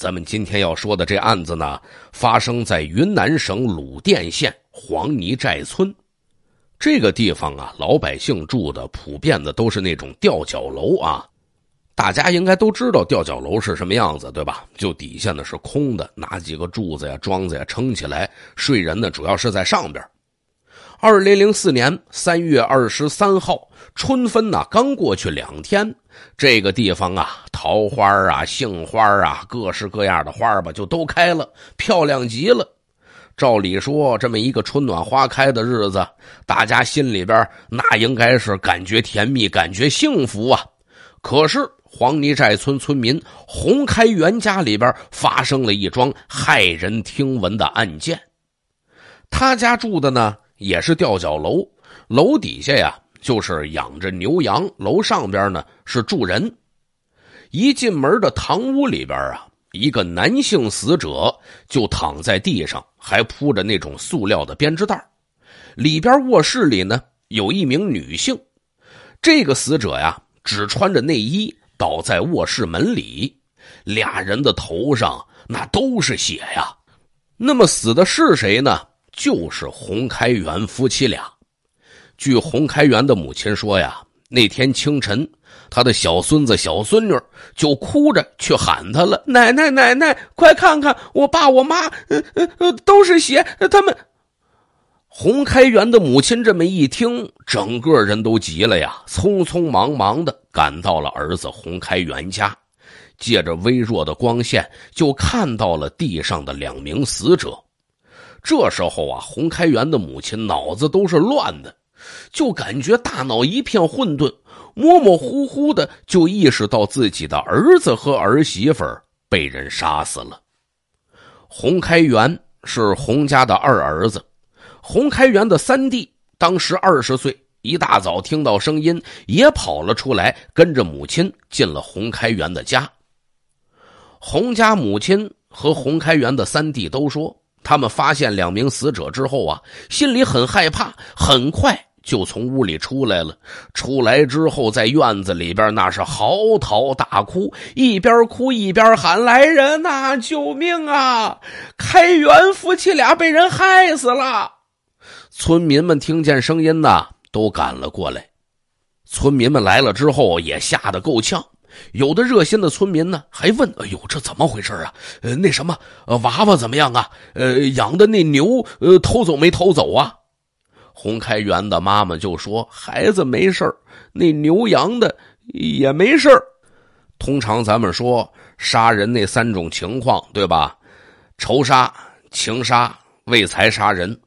咱们今天要说的这案子呢，发生在云南省鲁甸县黄泥寨村。这个地方啊，老百姓住的普遍的都是那种吊脚楼啊。大家应该都知道吊脚楼是什么样子，对吧？就底下呢是空的，拿几个柱子呀、桩子呀撑起来，睡人呢主要是在上边。二零零四年三月二十三号，春分呢刚过去两天，这个地方啊，桃花啊、杏花啊，各式各样的花吧就都开了，漂亮极了。照理说，这么一个春暖花开的日子，大家心里边那应该是感觉甜蜜、感觉幸福啊。可是。黄泥寨村村民洪开元家里边发生了一桩骇人听闻的案件。他家住的呢也是吊脚楼，楼底下呀就是养着牛羊，楼上边呢是住人。一进门的堂屋里边啊，一个男性死者就躺在地上，还铺着那种塑料的编织袋。里边卧室里呢有一名女性，这个死者呀只穿着内衣。倒在卧室门里，俩人的头上那都是血呀。那么死的是谁呢？就是洪开元夫妻俩。据洪开元的母亲说呀，那天清晨，他的小孙子、小孙女就哭着去喊他了：“奶奶，奶奶，快看看我爸我妈，呃呃，都是血，他们。”洪开元的母亲这么一听，整个人都急了呀，匆匆忙忙的赶到了儿子洪开元家，借着微弱的光线，就看到了地上的两名死者。这时候啊，洪开元的母亲脑子都是乱的，就感觉大脑一片混沌，模模糊糊的就意识到自己的儿子和儿媳妇被人杀死了。洪开元是洪家的二儿子。洪开元的三弟当时二十岁，一大早听到声音，也跑了出来，跟着母亲进了洪开元的家。洪家母亲和洪开元的三弟都说，他们发现两名死者之后啊，心里很害怕，很快就从屋里出来了。出来之后，在院子里边那是嚎啕大哭，一边哭一边喊：“来人呐，救命啊！开元夫妻俩被人害死了。”村民们听见声音呢，都赶了过来。村民们来了之后，也吓得够呛。有的热心的村民呢，还问：“哎呦，这怎么回事啊？呃，那什么，呃，娃娃怎么样啊？呃，养的那牛，呃，偷走没偷走啊？”洪开元的妈妈就说：“孩子没事那牛羊的也没事通常咱们说杀人那三种情况，对吧？仇杀、情杀、为财杀人。”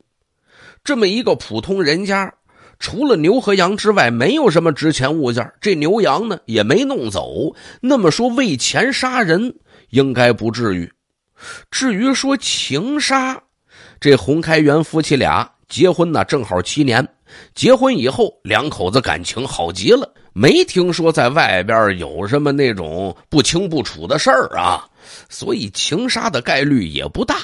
这么一个普通人家，除了牛和羊之外，没有什么值钱物件。这牛羊呢，也没弄走。那么说为钱杀人，应该不至于。至于说情杀，这洪开元夫妻俩结婚呢，正好七年。结婚以后，两口子感情好极了，没听说在外边有什么那种不清不楚的事儿啊，所以情杀的概率也不大。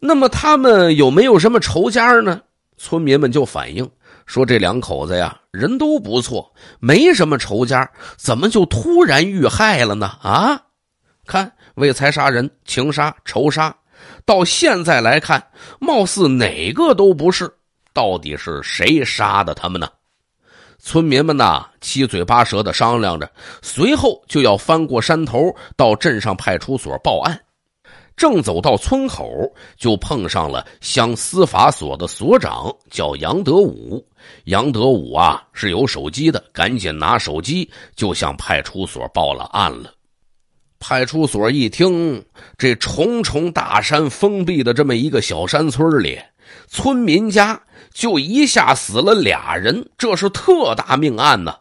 那么他们有没有什么仇家呢？村民们就反映说，这两口子呀，人都不错，没什么仇家，怎么就突然遇害了呢？啊，看为财杀人、情杀、仇杀，到现在来看，貌似哪个都不是。到底是谁杀的他们呢？村民们呐，七嘴八舌的商量着，随后就要翻过山头到镇上派出所报案。正走到村口，就碰上了乡司法所的所长，叫杨德武。杨德武啊是有手机的，赶紧拿手机就向派出所报了案了。派出所一听，这重重大山封闭的这么一个小山村里，村民家就一下死了俩人，这是特大命案呢。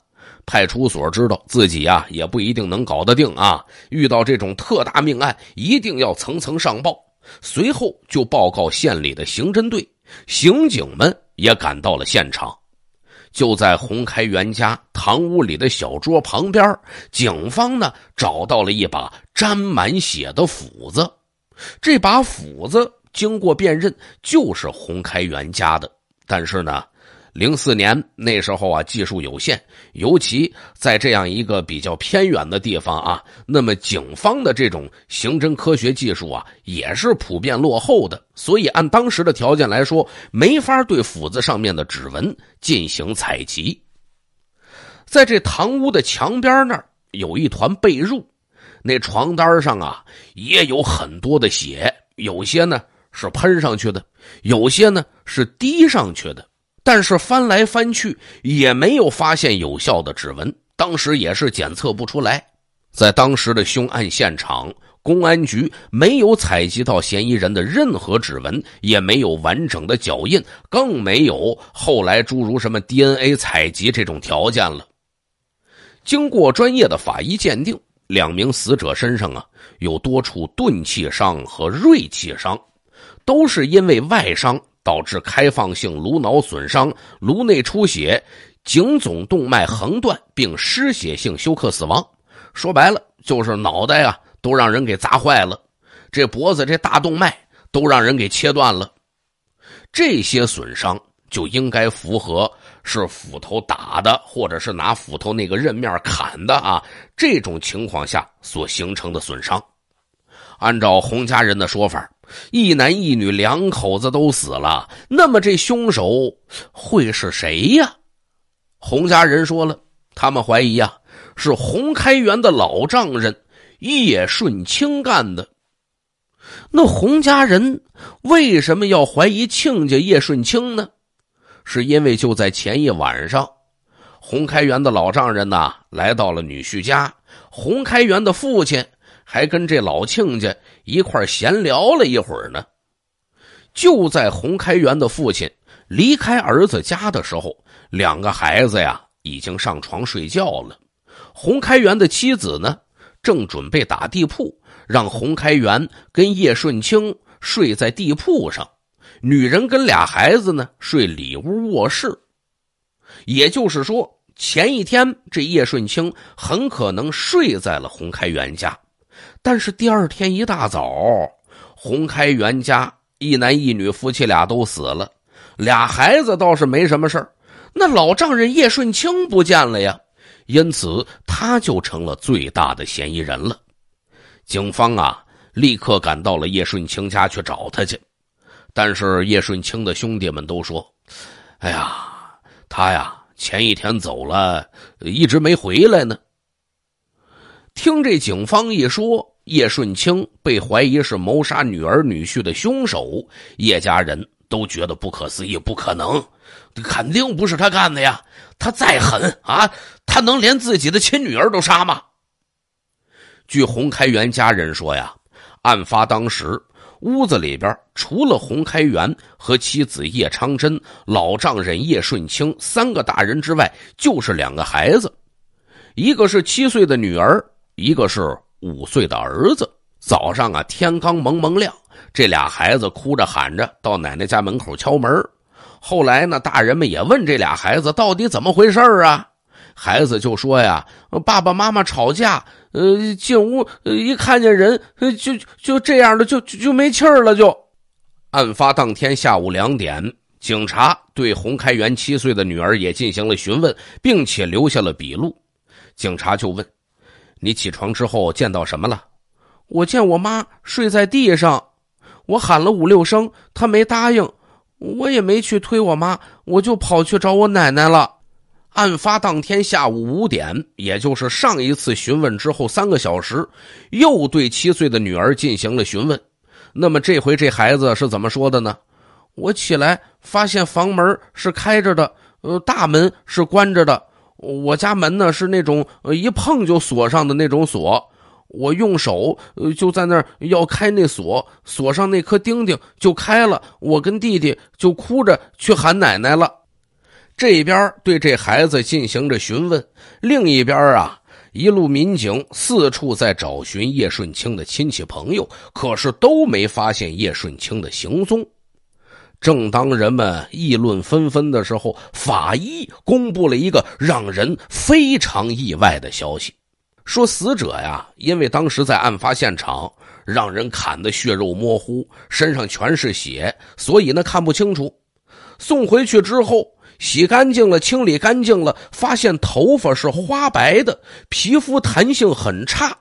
派出所知道自己呀也不一定能搞得定啊，遇到这种特大命案，一定要层层上报。随后就报告县里的刑侦队，刑警们也赶到了现场。就在洪开元家堂屋里的小桌旁边，警方呢找到了一把沾满血的斧子。这把斧子经过辨认就是洪开元家的，但是呢。零四年那时候啊，技术有限，尤其在这样一个比较偏远的地方啊，那么警方的这种刑侦科学技术啊，也是普遍落后的。所以按当时的条件来说，没法对斧子上面的指纹进行采集。在这堂屋的墙边那儿有一团被褥，那床单上啊也有很多的血，有些呢是喷上去的，有些呢是滴上去的。但是翻来翻去也没有发现有效的指纹，当时也是检测不出来。在当时的凶案现场，公安局没有采集到嫌疑人的任何指纹，也没有完整的脚印，更没有后来诸如什么 DNA 采集这种条件了。经过专业的法医鉴定，两名死者身上啊有多处钝器伤和锐器伤，都是因为外伤。导致开放性颅脑损伤、颅内出血、颈总动脉横断，并失血性休克死亡。说白了，就是脑袋啊都让人给砸坏了，这脖子这大动脉都让人给切断了。这些损伤就应该符合是斧头打的，或者是拿斧头那个刃面砍的啊。这种情况下所形成的损伤，按照洪家人的说法。一男一女两口子都死了，那么这凶手会是谁呀？洪家人说了，他们怀疑呀是洪开元的老丈人叶顺清干的。那洪家人为什么要怀疑亲家叶顺清呢？是因为就在前一晚上，洪开元的老丈人呐来到了女婿家，洪开元的父亲。还跟这老亲家一块闲聊了一会儿呢。就在洪开元的父亲离开儿子家的时候，两个孩子呀已经上床睡觉了。洪开元的妻子呢，正准备打地铺，让洪开元跟叶顺清睡在地铺上，女人跟俩孩子呢睡里屋卧室。也就是说，前一天这叶顺清很可能睡在了洪开元家。但是第二天一大早，洪开元家一男一女夫妻俩都死了，俩孩子倒是没什么事那老丈人叶顺清不见了呀，因此他就成了最大的嫌疑人了。警方啊，立刻赶到了叶顺清家去找他去，但是叶顺清的兄弟们都说：“哎呀，他呀前一天走了，一直没回来呢。”听这警方一说，叶顺清被怀疑是谋杀女儿女婿的凶手，叶家人都觉得不可思议，不可能，肯定不是他干的呀！他再狠啊，他能连自己的亲女儿都杀吗？据洪开元家人说呀，案发当时屋子里边除了洪开元和妻子叶昌珍、老丈人叶顺清三个大人之外，就是两个孩子，一个是七岁的女儿。一个是五岁的儿子，早上啊，天刚蒙蒙亮，这俩孩子哭着喊着到奶奶家门口敲门。后来呢，大人们也问这俩孩子到底怎么回事啊？孩子就说呀：“爸爸妈妈吵架，呃，进屋一看见人，就就这样的，就就没气儿了。”就案发当天下午两点，警察对洪开元七岁的女儿也进行了询问，并且留下了笔录。警察就问。你起床之后见到什么了？我见我妈睡在地上，我喊了五六声，她没答应，我也没去推我妈，我就跑去找我奶奶了。案发当天下午五点，也就是上一次询问之后三个小时，又对七岁的女儿进行了询问。那么这回这孩子是怎么说的呢？我起来发现房门是开着的，呃，大门是关着的。我家门呢是那种一碰就锁上的那种锁，我用手就在那儿要开那锁，锁上那颗钉钉就开了。我跟弟弟就哭着去喊奶奶了。这边对这孩子进行着询问，另一边啊，一路民警四处在找寻叶顺清的亲戚朋友，可是都没发现叶顺清的行踪。正当人们议论纷纷的时候，法医公布了一个让人非常意外的消息：说死者呀，因为当时在案发现场，让人砍的血肉模糊，身上全是血，所以呢看不清楚。送回去之后，洗干净了，清理干净了，发现头发是花白的，皮肤弹性很差，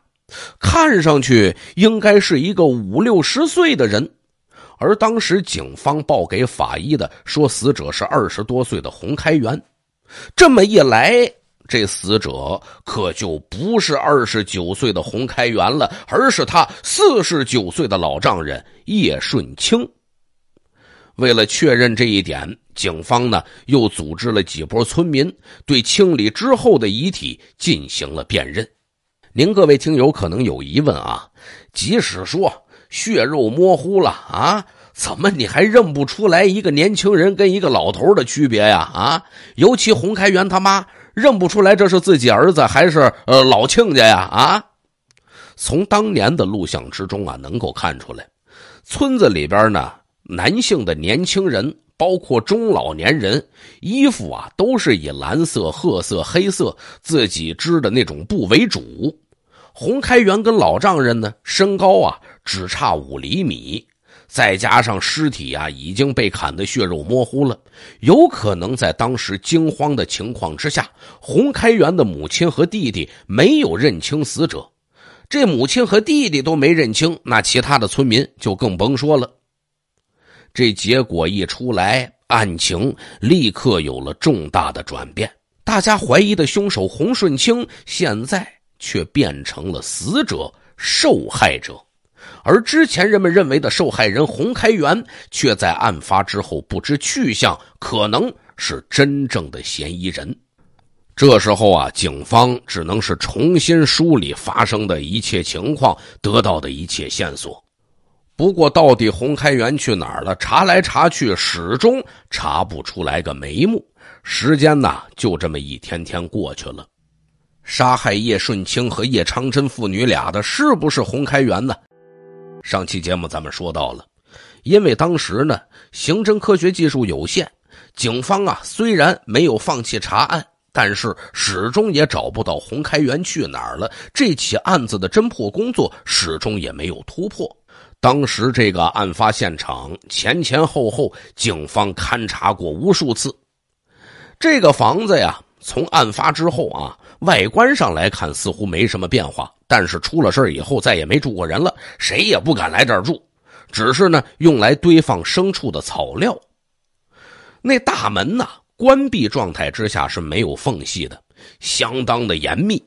看上去应该是一个五六十岁的人。而当时警方报给法医的说，死者是二十多岁的洪开元。这么一来，这死者可就不是二十九岁的洪开元了，而是他四十九岁的老丈人叶顺清。为了确认这一点，警方呢又组织了几波村民，对清理之后的遗体进行了辨认。您各位听友可能有疑问啊，即使说。血肉模糊了啊！怎么你还认不出来一个年轻人跟一个老头的区别呀？啊！尤其洪开元他妈认不出来这是自己儿子还是呃老亲家呀？啊！从当年的录像之中啊，能够看出来，村子里边呢，男性的年轻人，包括中老年人，衣服啊都是以蓝色、褐色、黑色自己织的那种布为主。洪开元跟老丈人呢，身高啊。只差五厘米，再加上尸体啊已经被砍得血肉模糊了，有可能在当时惊慌的情况之下，洪开元的母亲和弟弟没有认清死者。这母亲和弟弟都没认清，那其他的村民就更甭说了。这结果一出来，案情立刻有了重大的转变。大家怀疑的凶手洪顺清，现在却变成了死者受害者。而之前人们认为的受害人洪开元，却在案发之后不知去向，可能是真正的嫌疑人。这时候啊，警方只能是重新梳理发生的一切情况，得到的一切线索。不过，到底洪开元去哪儿了？查来查去，始终查不出来个眉目。时间呢，就这么一天天过去了。杀害叶顺清和叶长珍父女俩的，是不是洪开元呢？上期节目咱们说到了，因为当时呢，刑侦科学技术有限，警方啊虽然没有放弃查案，但是始终也找不到洪开元去哪儿了。这起案子的侦破工作始终也没有突破。当时这个案发现场前前后后，警方勘察过无数次。这个房子呀，从案发之后啊，外观上来看似乎没什么变化。但是出了事以后，再也没住过人了，谁也不敢来这儿住，只是呢用来堆放牲畜的草料。那大门呐，关闭状态之下是没有缝隙的，相当的严密，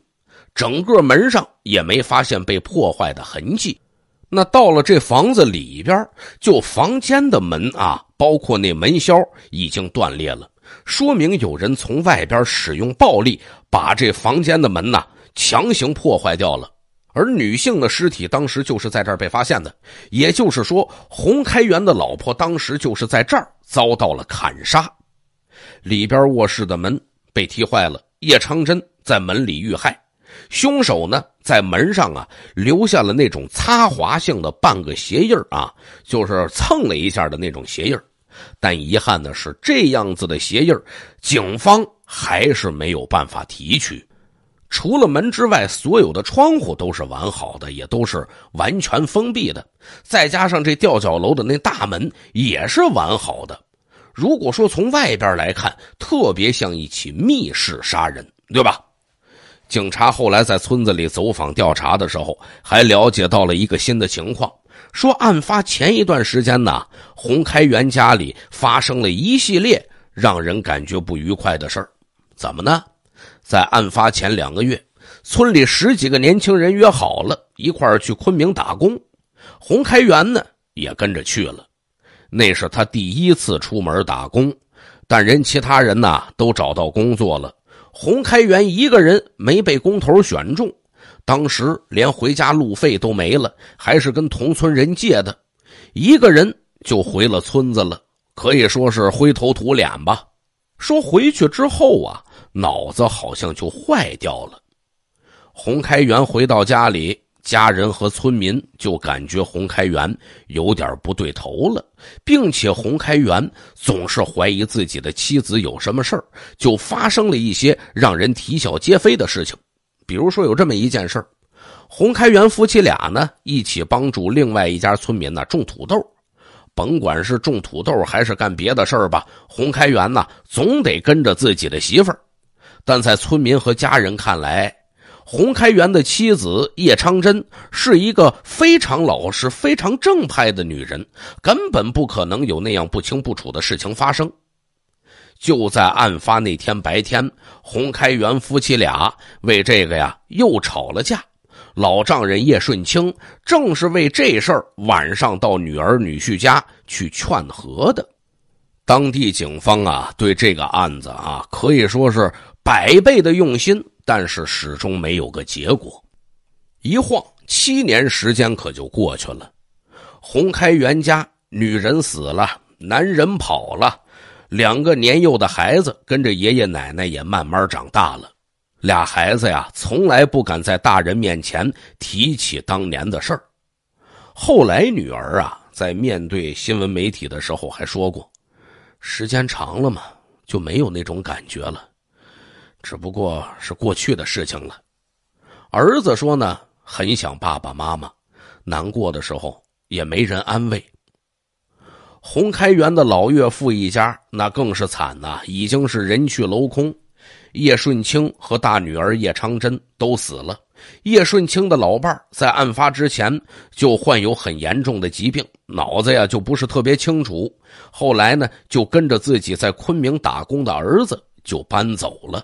整个门上也没发现被破坏的痕迹。那到了这房子里边，就房间的门啊，包括那门销已经断裂了，说明有人从外边使用暴力把这房间的门呐强行破坏掉了。而女性的尸体当时就是在这儿被发现的，也就是说，洪开元的老婆当时就是在这儿遭到了砍杀。里边卧室的门被踢坏了，叶长珍在门里遇害。凶手呢，在门上啊留下了那种擦滑性的半个鞋印啊，就是蹭了一下的那种鞋印但遗憾的是，这样子的鞋印警方还是没有办法提取。除了门之外，所有的窗户都是完好的，也都是完全封闭的。再加上这吊脚楼的那大门也是完好的。如果说从外边来看，特别像一起密室杀人，对吧？警察后来在村子里走访调查的时候，还了解到了一个新的情况：说案发前一段时间呢，洪开元家里发生了一系列让人感觉不愉快的事儿。怎么呢？在案发前两个月，村里十几个年轻人约好了一块儿去昆明打工，洪开元呢也跟着去了。那是他第一次出门打工，但人其他人呢都找到工作了，洪开元一个人没被工头选中，当时连回家路费都没了，还是跟同村人借的，一个人就回了村子了，可以说是灰头土脸吧。说回去之后啊。脑子好像就坏掉了。洪开元回到家里，家人和村民就感觉洪开元有点不对头了，并且洪开元总是怀疑自己的妻子有什么事儿，就发生了一些让人啼笑皆非的事情。比如说有这么一件事儿洪开元夫妻俩呢一起帮助另外一家村民呢种土豆，甭管是种土豆还是干别的事儿吧，洪开元呢总得跟着自己的媳妇儿。但在村民和家人看来，洪开元的妻子叶昌珍是一个非常老实、非常正派的女人，根本不可能有那样不清不楚的事情发生。就在案发那天白天，洪开元夫妻俩为这个呀又吵了架。老丈人叶顺清正是为这事儿晚上到女儿女婿家去劝和的。当地警方啊，对这个案子啊可以说是百倍的用心，但是始终没有个结果。一晃七年时间可就过去了。洪开元家女人死了，男人跑了，两个年幼的孩子跟着爷爷奶奶也慢慢长大了。俩孩子呀，从来不敢在大人面前提起当年的事儿。后来女儿啊，在面对新闻媒体的时候还说过：“时间长了嘛，就没有那种感觉了，只不过是过去的事情了。”儿子说呢，很想爸爸妈妈，难过的时候也没人安慰。洪开元的老岳父一家那更是惨呐，已经是人去楼空。叶顺清和大女儿叶长珍都死了。叶顺清的老伴在案发之前就患有很严重的疾病，脑子呀就不是特别清楚。后来呢，就跟着自己在昆明打工的儿子就搬走了。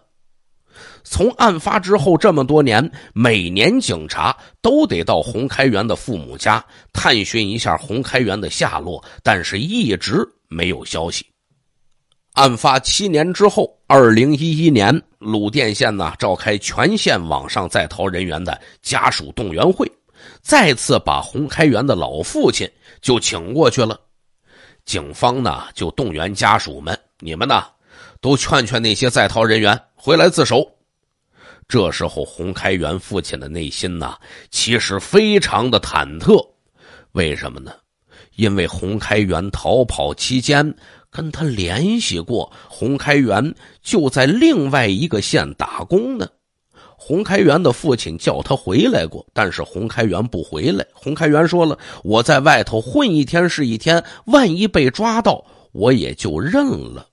从案发之后这么多年，每年警察都得到洪开元的父母家探寻一下洪开元的下落，但是一直没有消息。案发七年之后，二零一一年，鲁甸县呢召开全县网上在逃人员的家属动员会，再次把洪开元的老父亲就请过去了。警方呢就动员家属们：“你们呢，都劝劝那些在逃人员回来自首。”这时候，洪开元父亲的内心呢，其实非常的忐忑。为什么呢？因为洪开元逃跑期间。跟他联系过，洪开元就在另外一个县打工呢。洪开元的父亲叫他回来过，但是洪开元不回来。洪开元说了：“我在外头混一天是一天，万一被抓到，我也就认了。”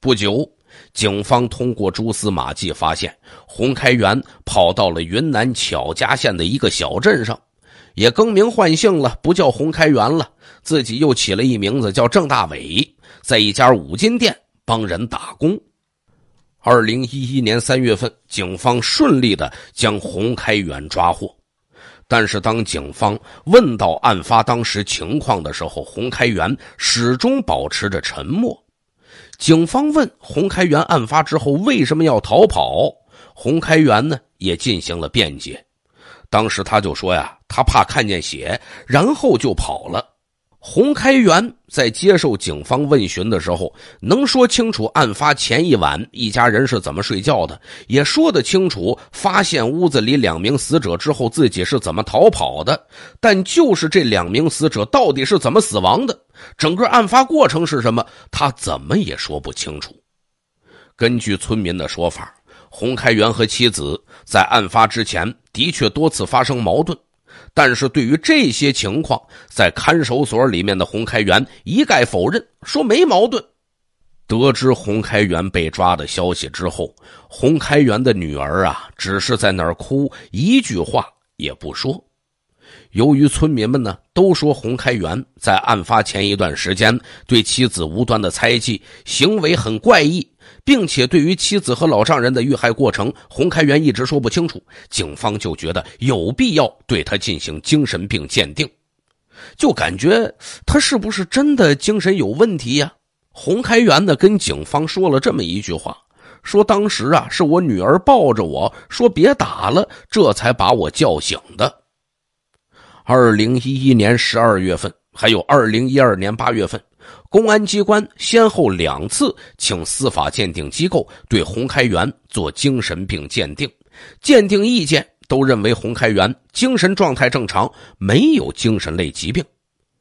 不久，警方通过蛛丝马迹发现，洪开元跑到了云南巧家县的一个小镇上，也更名换姓了，不叫洪开元了，自己又起了一名字叫郑大伟。在一家五金店帮人打工。二零一一年三月份，警方顺利的将洪开元抓获。但是，当警方问到案发当时情况的时候，洪开元始终保持着沉默。警方问洪开元案发之后为什么要逃跑，洪开元呢也进行了辩解。当时他就说呀，他怕看见血，然后就跑了。洪开元在接受警方问询的时候，能说清楚案发前一晚一家人是怎么睡觉的，也说得清楚发现屋子里两名死者之后自己是怎么逃跑的。但就是这两名死者到底是怎么死亡的，整个案发过程是什么，他怎么也说不清楚。根据村民的说法，洪开元和妻子在案发之前的确多次发生矛盾。但是对于这些情况，在看守所里面的洪开元一概否认，说没矛盾。得知洪开元被抓的消息之后，洪开元的女儿啊，只是在那儿哭，一句话也不说。由于村民们呢都说洪开元在案发前一段时间对妻子无端的猜忌，行为很怪异。并且对于妻子和老丈人的遇害过程，洪开元一直说不清楚。警方就觉得有必要对他进行精神病鉴定，就感觉他是不是真的精神有问题呀？洪开元呢跟警方说了这么一句话：说当时啊是我女儿抱着我说别打了，这才把我叫醒的。二零一一年十二月份，还有二零一二年八月份。公安机关先后两次请司法鉴定机构对洪开元做精神病鉴定，鉴定意见都认为洪开元精神状态正常，没有精神类疾病。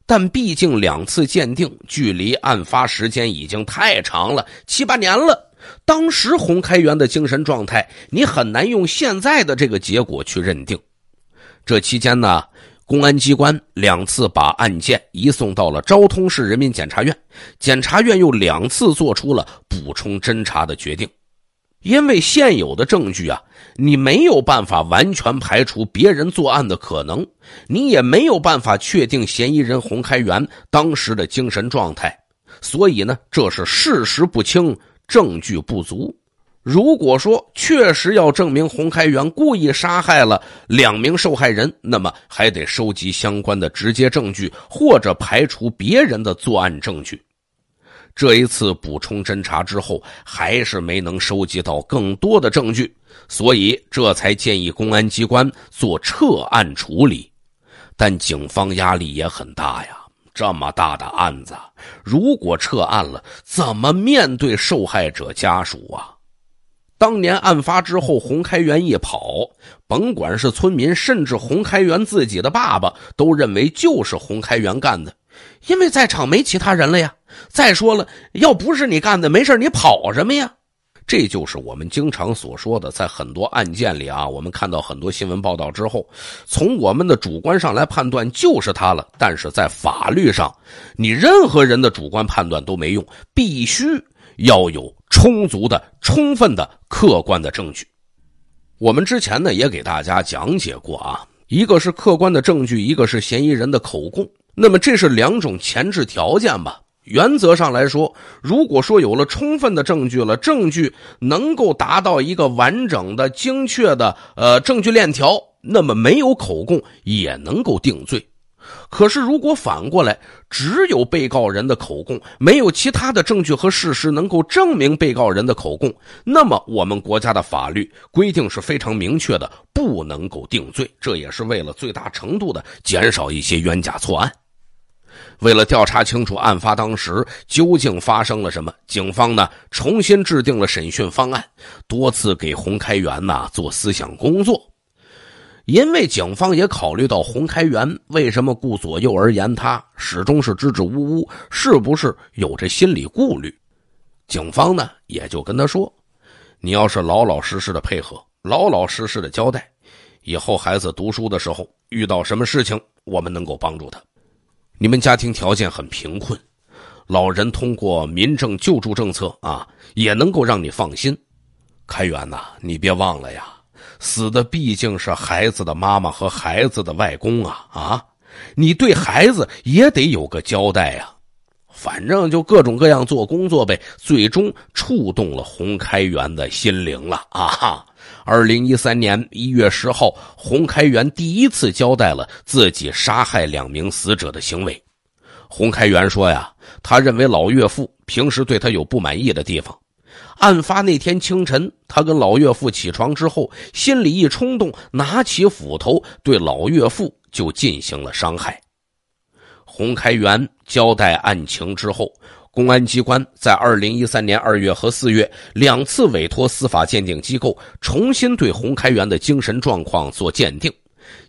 但毕竟两次鉴定距离案发时间已经太长了，七八年了。当时洪开元的精神状态，你很难用现在的这个结果去认定。这期间呢？公安机关两次把案件移送到了昭通市人民检察院，检察院又两次做出了补充侦查的决定。因为现有的证据啊，你没有办法完全排除别人作案的可能，你也没有办法确定嫌疑人洪开元当时的精神状态，所以呢，这是事实不清，证据不足。如果说确实要证明洪开元故意杀害了两名受害人，那么还得收集相关的直接证据，或者排除别人的作案证据。这一次补充侦查之后，还是没能收集到更多的证据，所以这才建议公安机关做撤案处理。但警方压力也很大呀，这么大的案子，如果撤案了，怎么面对受害者家属啊？当年案发之后，洪开元一跑，甭管是村民，甚至洪开元自己的爸爸，都认为就是洪开元干的。因为在场没其他人了呀。再说了，要不是你干的，没事你跑什么呀？这就是我们经常所说的，在很多案件里啊，我们看到很多新闻报道之后，从我们的主观上来判断就是他了。但是在法律上，你任何人的主观判断都没用，必须要有充足的、充分的、客观的证据。我们之前呢也给大家讲解过啊，一个是客观的证据，一个是嫌疑人的口供。那么这是两种前置条件吧？原则上来说，如果说有了充分的证据了，证据能够达到一个完整的、精确的呃证据链条，那么没有口供也能够定罪。可是如果反过来，只有被告人的口供，没有其他的证据和事实能够证明被告人的口供，那么我们国家的法律规定是非常明确的，不能够定罪。这也是为了最大程度的减少一些冤假错案。为了调查清楚案发当时究竟发生了什么，警方呢重新制定了审讯方案，多次给洪开元呐做思想工作。因为警方也考虑到洪开元为什么顾左右而言他，始终是支支吾吾，是不是有着心理顾虑？警方呢也就跟他说：“你要是老老实实的配合，老老实实的交代，以后孩子读书的时候遇到什么事情，我们能够帮助他。”你们家庭条件很贫困，老人通过民政救助政策啊，也能够让你放心。开元呐，你别忘了呀，死的毕竟是孩子的妈妈和孩子的外公啊啊！你对孩子也得有个交代呀。反正就各种各样做工作呗，最终触动了洪开元的心灵了啊！二零一三年一月十号，洪开元第一次交代了自己杀害两名死者的行为。洪开元说：“呀，他认为老岳父平时对他有不满意的地方。案发那天清晨，他跟老岳父起床之后，心里一冲动，拿起斧头对老岳父就进行了伤害。”洪开元交代案情之后。公安机关在二零一三年二月和四月两次委托司法鉴定机构重新对洪开元的精神状况做鉴定，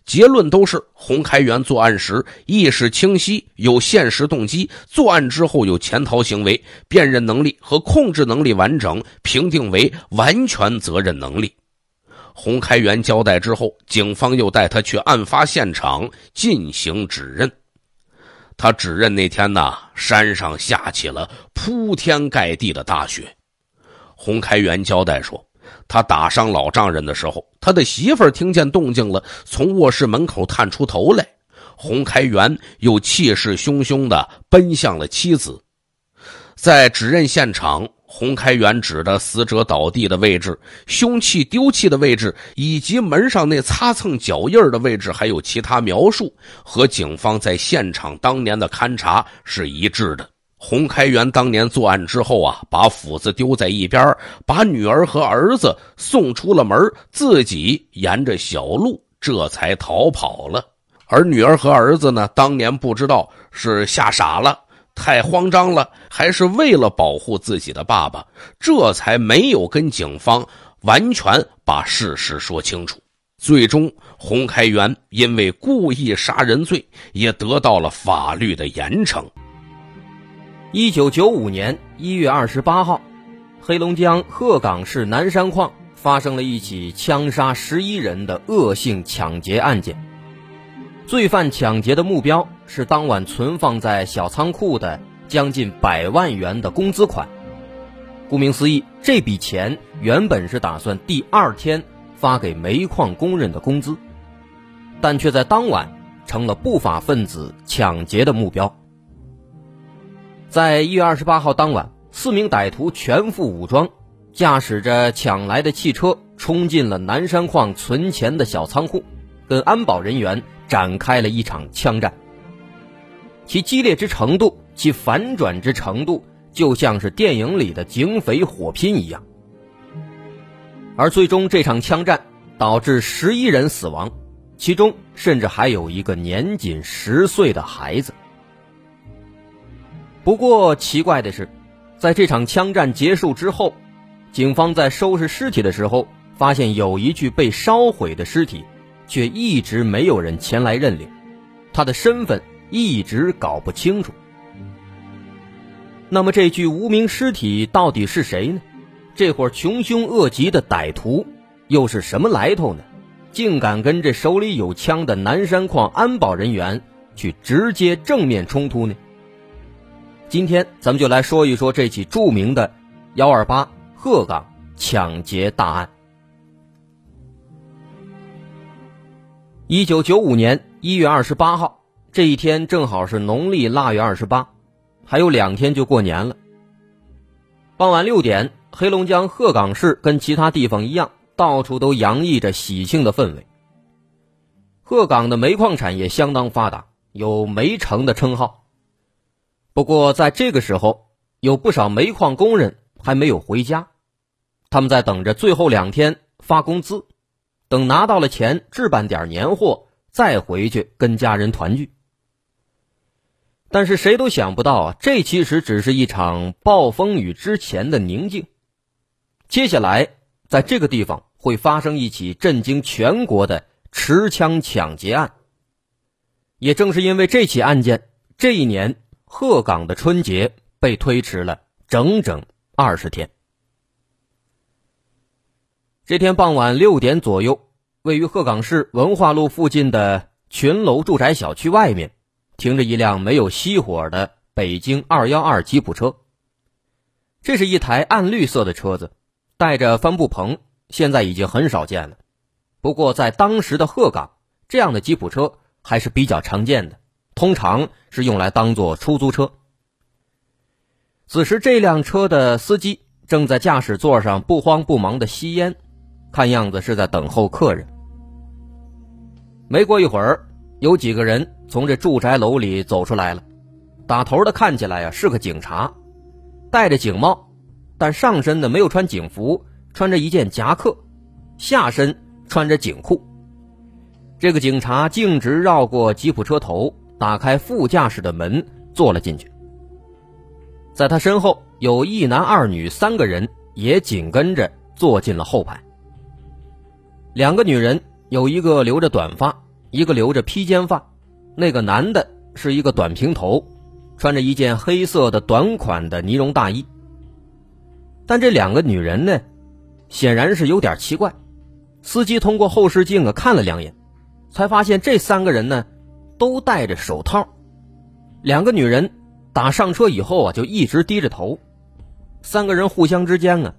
结论都是洪开元作案时意识清晰，有现实动机，作案之后有潜逃行为，辨认能力和控制能力完整，评定为完全责任能力。洪开元交代之后，警方又带他去案发现场进行指认。他指认那天呢，山上下起了铺天盖地的大雪。洪开元交代说，他打伤老丈人的时候，他的媳妇儿听见动静了，从卧室门口探出头来。洪开元又气势汹汹的奔向了妻子，在指认现场。洪开元指的死者倒地的位置、凶器丢弃的位置，以及门上那擦蹭脚印的位置，还有其他描述，和警方在现场当年的勘查是一致的。洪开元当年作案之后啊，把斧子丢在一边，把女儿和儿子送出了门，自己沿着小路这才逃跑了。而女儿和儿子呢，当年不知道是吓傻了。太慌张了，还是为了保护自己的爸爸，这才没有跟警方完全把事实说清楚。最终，洪开元因为故意杀人罪也得到了法律的严惩。一九九五年一月二十八号，黑龙江鹤岗市南山矿发生了一起枪杀十一人的恶性抢劫案件。罪犯抢劫的目标是当晚存放在小仓库的将近百万元的工资款。顾名思义，这笔钱原本是打算第二天发给煤矿工人的工资，但却在当晚成了不法分子抢劫的目标。在一月二十八号当晚，四名歹徒全副武装，驾驶着抢来的汽车，冲进了南山矿存钱的小仓库，跟安保人员。展开了一场枪战，其激烈之程度，其反转之程度，就像是电影里的警匪火拼一样。而最终这场枪战导致十一人死亡，其中甚至还有一个年仅十岁的孩子。不过奇怪的是，在这场枪战结束之后，警方在收拾尸体的时候，发现有一具被烧毁的尸体。却一直没有人前来认领，他的身份一直搞不清楚。那么这具无名尸体到底是谁呢？这伙穷凶恶极的歹徒又是什么来头呢？竟敢跟这手里有枪的南山矿安保人员去直接正面冲突呢？今天咱们就来说一说这起著名的幺二八鹤岗抢劫大案。一九九五年一月二十八号，这一天正好是农历腊月二十八，还有两天就过年了。傍晚六点，黑龙江鹤岗市跟其他地方一样，到处都洋溢着喜庆的氛围。鹤岗的煤矿产业相当发达，有“煤城”的称号。不过，在这个时候，有不少煤矿工人还没有回家，他们在等着最后两天发工资。等拿到了钱，置办点年货，再回去跟家人团聚。但是谁都想不到，这其实只是一场暴风雨之前的宁静。接下来，在这个地方会发生一起震惊全国的持枪抢劫案。也正是因为这起案件，这一年鹤岗的春节被推迟了整整二十天。这天傍晚六点左右，位于鹤岗市文化路附近的群楼住宅小区外面，停着一辆没有熄火的北京二幺二吉普车。这是一台暗绿色的车子，带着帆布棚，现在已经很少见了。不过在当时的鹤岗，这样的吉普车还是比较常见的，通常是用来当做出租车。此时，这辆车的司机正在驾驶座上不慌不忙的吸烟。看样子是在等候客人。没过一会儿，有几个人从这住宅楼里走出来了。打头的看起来呀是个警察，戴着警帽，但上身呢没有穿警服，穿着一件夹克，下身穿着警裤。这个警察径直绕过吉普车头，打开副驾驶的门，坐了进去。在他身后有一男二女三个人也紧跟着坐进了后排。两个女人，有一个留着短发，一个留着披肩发。那个男的是一个短平头，穿着一件黑色的短款的呢绒大衣。但这两个女人呢，显然是有点奇怪。司机通过后视镜啊看了两眼，才发现这三个人呢都戴着手套。两个女人打上车以后啊，就一直低着头。三个人互相之间啊，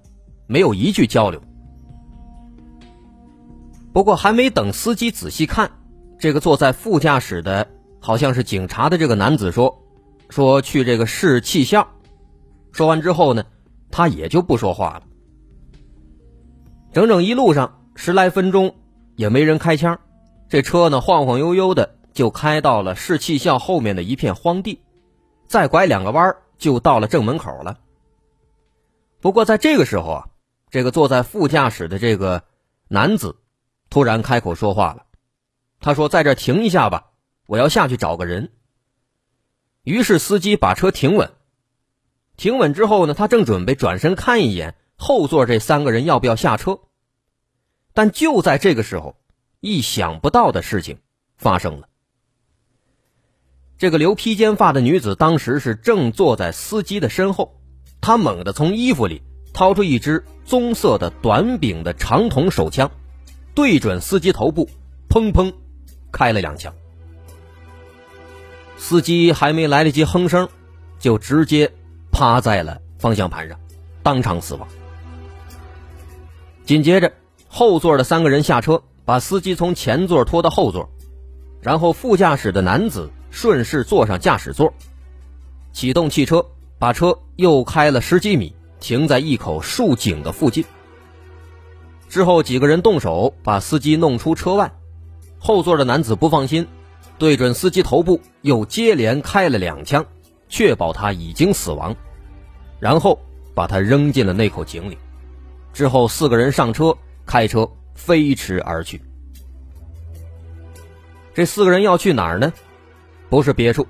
没有一句交流。不过还没等司机仔细看，这个坐在副驾驶的好像是警察的这个男子说：“说去这个市气象。”说完之后呢，他也就不说话了。整整一路上十来分钟也没人开枪，这车呢晃晃悠悠的就开到了市气象后面的一片荒地，再拐两个弯就到了正门口了。不过在这个时候啊，这个坐在副驾驶的这个男子。突然开口说话了，他说：“在这停一下吧，我要下去找个人。”于是司机把车停稳。停稳之后呢，他正准备转身看一眼后座这三个人要不要下车，但就在这个时候，意想不到的事情发生了。这个留披肩发的女子当时是正坐在司机的身后，她猛地从衣服里掏出一支棕色的短柄的长筒手枪。对准司机头部，砰砰，开了两枪。司机还没来得及哼声，就直接趴在了方向盘上，当场死亡。紧接着，后座的三个人下车，把司机从前座拖到后座，然后副驾驶的男子顺势坐上驾驶座，启动汽车，把车又开了十几米，停在一口竖井的附近。之后，几个人动手把司机弄出车外，后座的男子不放心。对准司机头部，又接连开了两枪，确保他已经死亡，然后把他扔进了那口井里。之后，四个人上车，开车飞驰而去。这四个人要去哪儿呢？不是别处，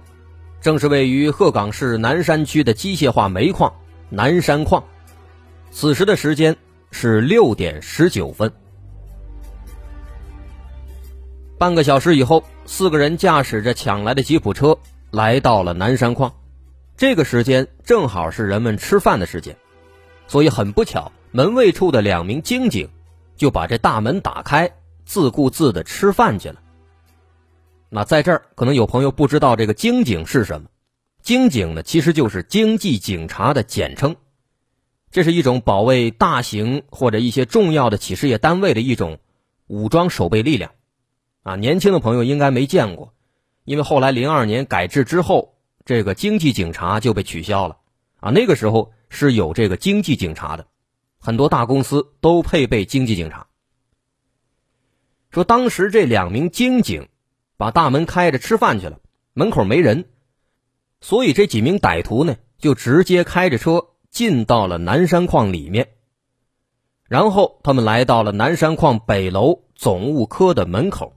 正是位于鹤岗市南山区的机械化煤矿南山矿。此时的时间是六点十九分。半个小时以后，四个人驾驶着抢来的吉普车来到了南山矿。这个时间正好是人们吃饭的时间，所以很不巧，门卫处的两名经警就把这大门打开，自顾自的吃饭去了。那在这儿，可能有朋友不知道这个经警是什么？经警呢，其实就是经济警察的简称，这是一种保卫大型或者一些重要的企事业单位的一种武装守备力量。啊，年轻的朋友应该没见过，因为后来零二年改制之后，这个经济警察就被取消了。啊，那个时候是有这个经济警察的，很多大公司都配备经济警察。说当时这两名经警把大门开着吃饭去了，门口没人，所以这几名歹徒呢就直接开着车进到了南山矿里面，然后他们来到了南山矿北楼总务科的门口。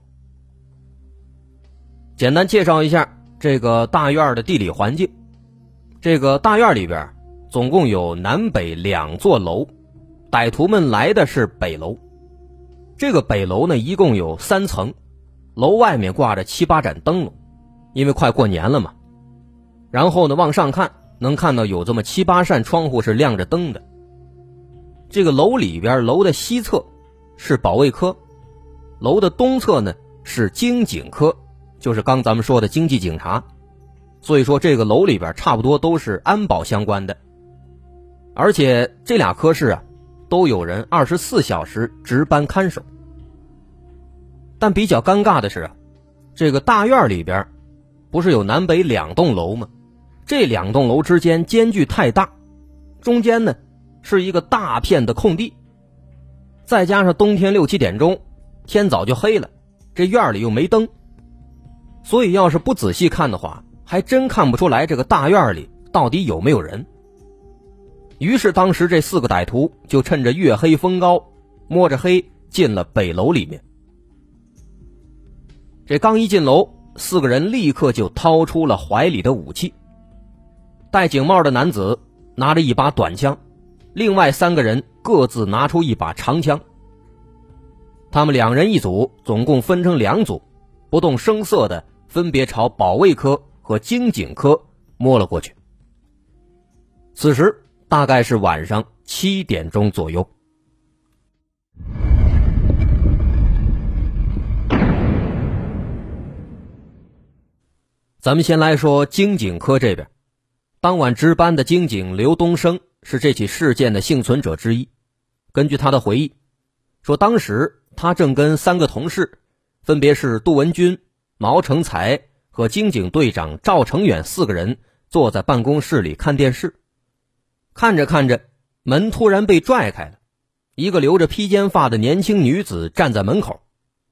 简单介绍一下这个大院的地理环境。这个大院里边总共有南北两座楼，歹徒们来的是北楼。这个北楼呢，一共有三层，楼外面挂着七八盏灯笼，因为快过年了嘛。然后呢，往上看能看到有这么七八扇窗户是亮着灯的。这个楼里边，楼的西侧是保卫科，楼的东侧呢是经警科。就是刚咱们说的经济警察，所以说这个楼里边差不多都是安保相关的，而且这俩科室啊，都有人二十四小时值班看守。但比较尴尬的是啊，这个大院里边不是有南北两栋楼吗？这两栋楼之间间距太大，中间呢是一个大片的空地，再加上冬天六七点钟天早就黑了，这院里又没灯。所以，要是不仔细看的话，还真看不出来这个大院里到底有没有人。于是，当时这四个歹徒就趁着月黑风高，摸着黑进了北楼里面。这刚一进楼，四个人立刻就掏出了怀里的武器。戴警帽的男子拿着一把短枪，另外三个人各自拿出一把长枪。他们两人一组，总共分成两组，不动声色的。分别朝保卫科和经警科摸了过去。此时大概是晚上七点钟左右。咱们先来说经警科这边，当晚值班的经警刘东升是这起事件的幸存者之一。根据他的回忆，说当时他正跟三个同事，分别是杜文军。毛成才和经警队长赵成远四个人坐在办公室里看电视，看着看着，门突然被拽开了，一个留着披肩发的年轻女子站在门口，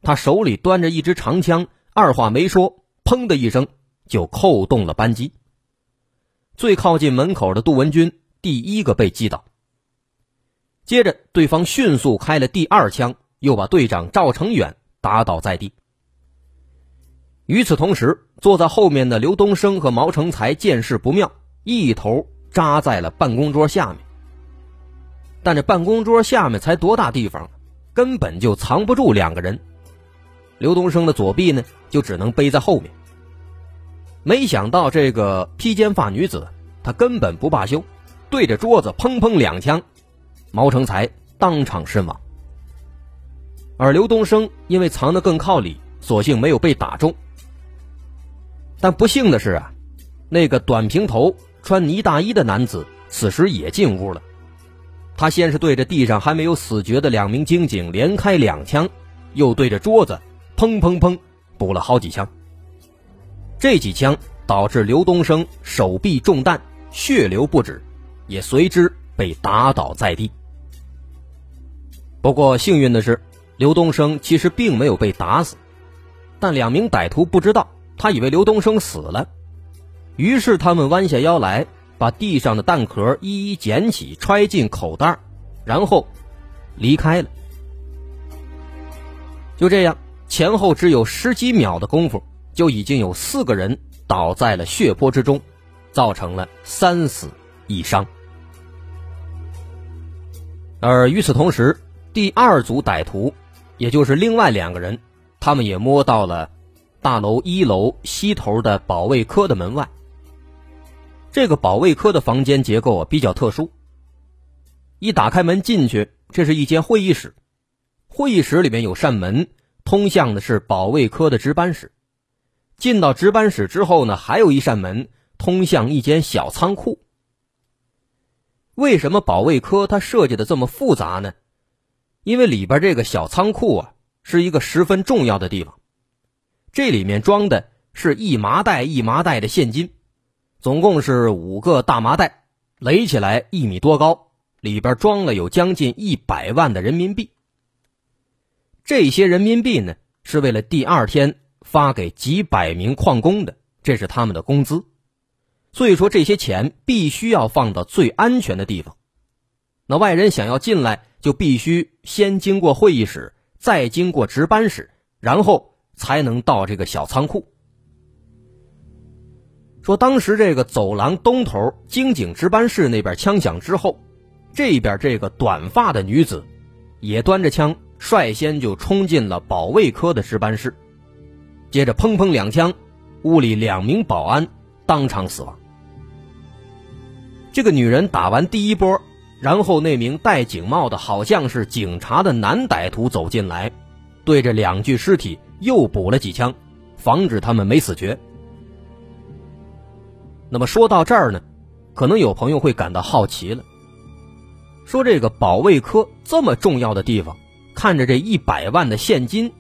她手里端着一支长枪，二话没说，砰的一声就扣动了扳机。最靠近门口的杜文军第一个被击倒，接着对方迅速开了第二枪，又把队长赵成远打倒在地。与此同时，坐在后面的刘东升和毛成才见势不妙，一头扎在了办公桌下面。但这办公桌下面才多大地方，根本就藏不住两个人。刘东升的左臂呢，就只能背在后面。没想到这个披肩发女子，她根本不罢休，对着桌子砰砰两枪，毛成才当场身亡。而刘东升因为藏得更靠里，索性没有被打中。但不幸的是啊，那个短平头、穿呢大衣的男子此时也进屋了。他先是对着地上还没有死绝的两名经警连开两枪，又对着桌子砰砰砰补了好几枪。这几枪导致刘东升手臂中弹，血流不止，也随之被打倒在地。不过幸运的是，刘东升其实并没有被打死，但两名歹徒不知道。他以为刘东升死了，于是他们弯下腰来，把地上的弹壳一一捡起，揣进口袋，然后离开了。就这样，前后只有十几秒的功夫，就已经有四个人倒在了血泊之中，造成了三死一伤。而与此同时，第二组歹徒，也就是另外两个人，他们也摸到了。大楼一楼西头的保卫科的门外，这个保卫科的房间结构啊比较特殊。一打开门进去，这是一间会议室，会议室里面有扇门，通向的是保卫科的值班室。进到值班室之后呢，还有一扇门通向一间小仓库。为什么保卫科它设计的这么复杂呢？因为里边这个小仓库啊是一个十分重要的地方。这里面装的是一麻袋一麻袋的现金，总共是五个大麻袋，垒起来一米多高，里边装了有将近一百万的人民币。这些人民币呢，是为了第二天发给几百名矿工的，这是他们的工资。所以说，这些钱必须要放到最安全的地方。那外人想要进来，就必须先经过会议室，再经过值班室，然后。才能到这个小仓库。说当时这个走廊东头经警值班室那边枪响之后，这边这个短发的女子也端着枪率先就冲进了保卫科的值班室，接着砰砰两枪，屋里两名保安当场死亡。这个女人打完第一波，然后那名戴警帽的好像是警察的男歹徒走进来，对着两具尸体。又补了几枪，防止他们没死绝。那么说到这儿呢，可能有朋友会感到好奇了，说这个保卫科这么重要的地方，看着这一百万的现金，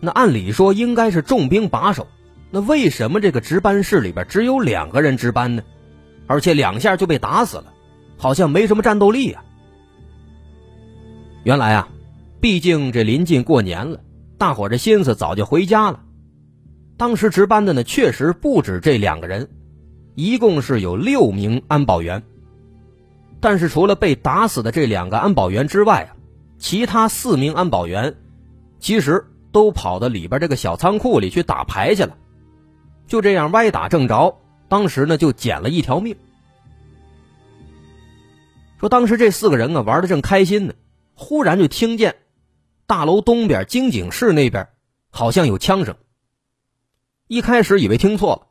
那按理说应该是重兵把守，那为什么这个值班室里边只有两个人值班呢？而且两下就被打死了，好像没什么战斗力啊。原来啊，毕竟这临近过年了。大伙这心思早就回家了。当时值班的呢，确实不止这两个人，一共是有六名安保员。但是除了被打死的这两个安保员之外啊，其他四名安保员其实都跑到里边这个小仓库里去打牌去了。就这样歪打正着，当时呢就捡了一条命。说当时这四个人啊玩的正开心呢，忽然就听见。大楼东边经警室那边好像有枪声。一开始以为听错了，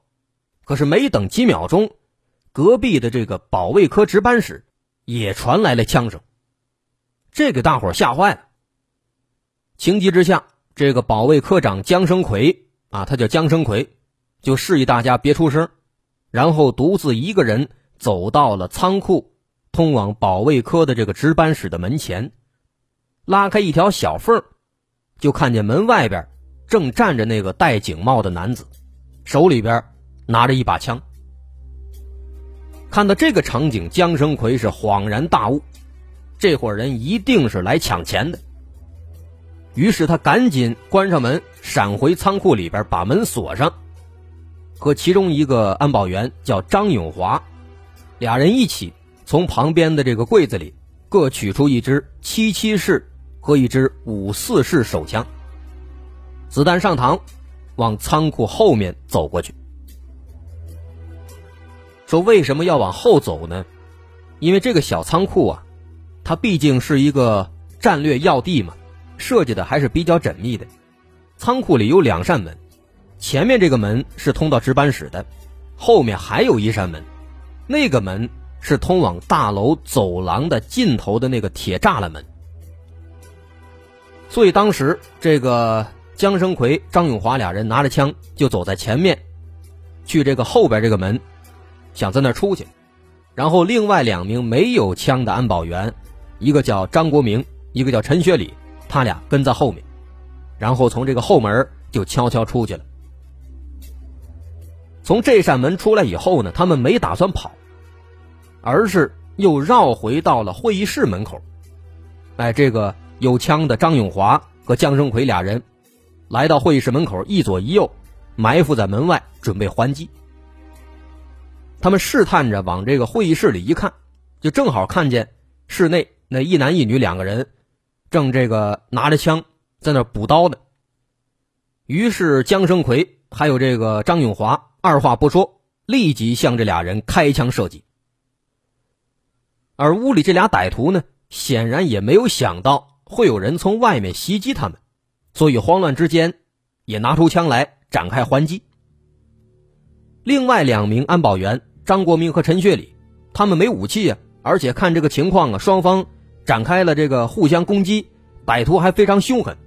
可是没等几秒钟，隔壁的这个保卫科值班室也传来了枪声，这给大伙吓坏了。情急之下，这个保卫科长江生奎啊，他叫江生奎，就示意大家别出声，然后独自一个人走到了仓库通往保卫科的这个值班室的门前。拉开一条小缝，就看见门外边正站着那个戴警帽的男子，手里边拿着一把枪。看到这个场景，江生奎是恍然大悟，这伙人一定是来抢钱的。于是他赶紧关上门，闪回仓库里边，把门锁上，和其中一个安保员叫张永华，俩人一起从旁边的这个柜子里各取出一支七七式。和一支五四式手枪，子弹上膛，往仓库后面走过去。说为什么要往后走呢？因为这个小仓库啊，它毕竟是一个战略要地嘛，设计的还是比较缜密的。仓库里有两扇门，前面这个门是通到值班室的，后面还有一扇门，那个门是通往大楼走廊的尽头的那个铁栅栏门。所以当时这个江生奎、张永华俩人拿着枪就走在前面，去这个后边这个门，想在那出去。然后另外两名没有枪的安保员，一个叫张国明，一个叫陈学礼，他俩跟在后面，然后从这个后门就悄悄出去了。从这扇门出来以后呢，他们没打算跑，而是又绕回到了会议室门口。哎，这个有枪的张永华和姜生奎俩人来到会议室门口，一左一右埋伏在门外，准备还击。他们试探着往这个会议室里一看，就正好看见室内那一男一女两个人，正这个拿着枪在那补刀呢。于是姜生奎还有这个张永华二话不说，立即向这俩人开枪射击。而屋里这俩歹徒呢，显然也没有想到会有人从外面袭击他们，所以慌乱之间也拿出枪来展开还击。另外两名安保员。张国明和陈学礼，他们没武器啊，而且看这个情况啊，双方展开了这个互相攻击，歹徒还非常凶狠。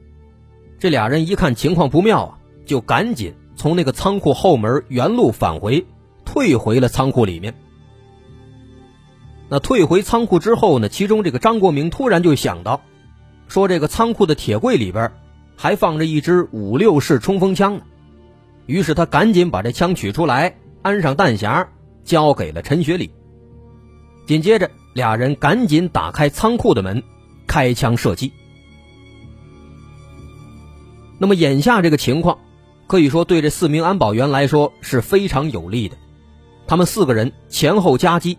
这俩人一看情况不妙啊，就赶紧从那个仓库后门原路返回，退回了仓库里面。那退回仓库之后呢，其中这个张国明突然就想到，说这个仓库的铁柜里边还放着一支五六式冲锋枪呢，于是他赶紧把这枪取出来，安上弹匣。交给了陈学礼。紧接着，俩人赶紧打开仓库的门，开枪射击。那么，眼下这个情况，可以说对这四名安保员来说是非常有利的。他们四个人前后夹击，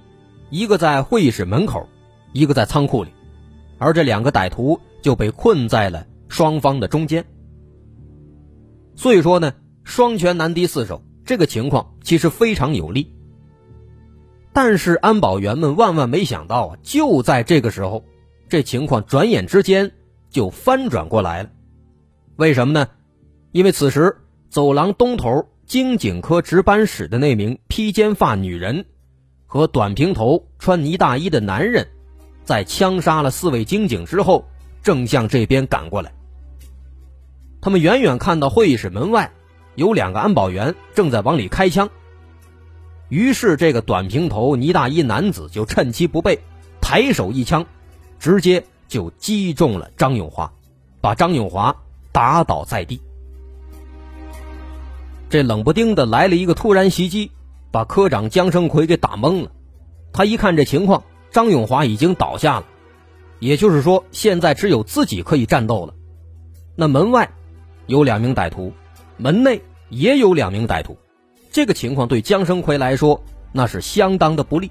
一个在会议室门口，一个在仓库里，而这两个歹徒就被困在了双方的中间。所以说呢，双拳难敌四手，这个情况其实非常有利。但是安保员们万万没想到啊！就在这个时候，这情况转眼之间就翻转过来了。为什么呢？因为此时走廊东头经警科值班室的那名披肩发女人和短平头穿呢大衣的男人，在枪杀了四位经警之后，正向这边赶过来。他们远远看到会议室门外有两个安保员正在往里开枪。于是，这个短平头呢大衣男子就趁其不备，抬手一枪，直接就击中了张永华，把张永华打倒在地。这冷不丁的来了一个突然袭击，把科长姜生奎给打懵了。他一看这情况，张永华已经倒下了，也就是说，现在只有自己可以战斗了。那门外有两名歹徒，门内也有两名歹徒。这个情况对姜生奎来说那是相当的不利，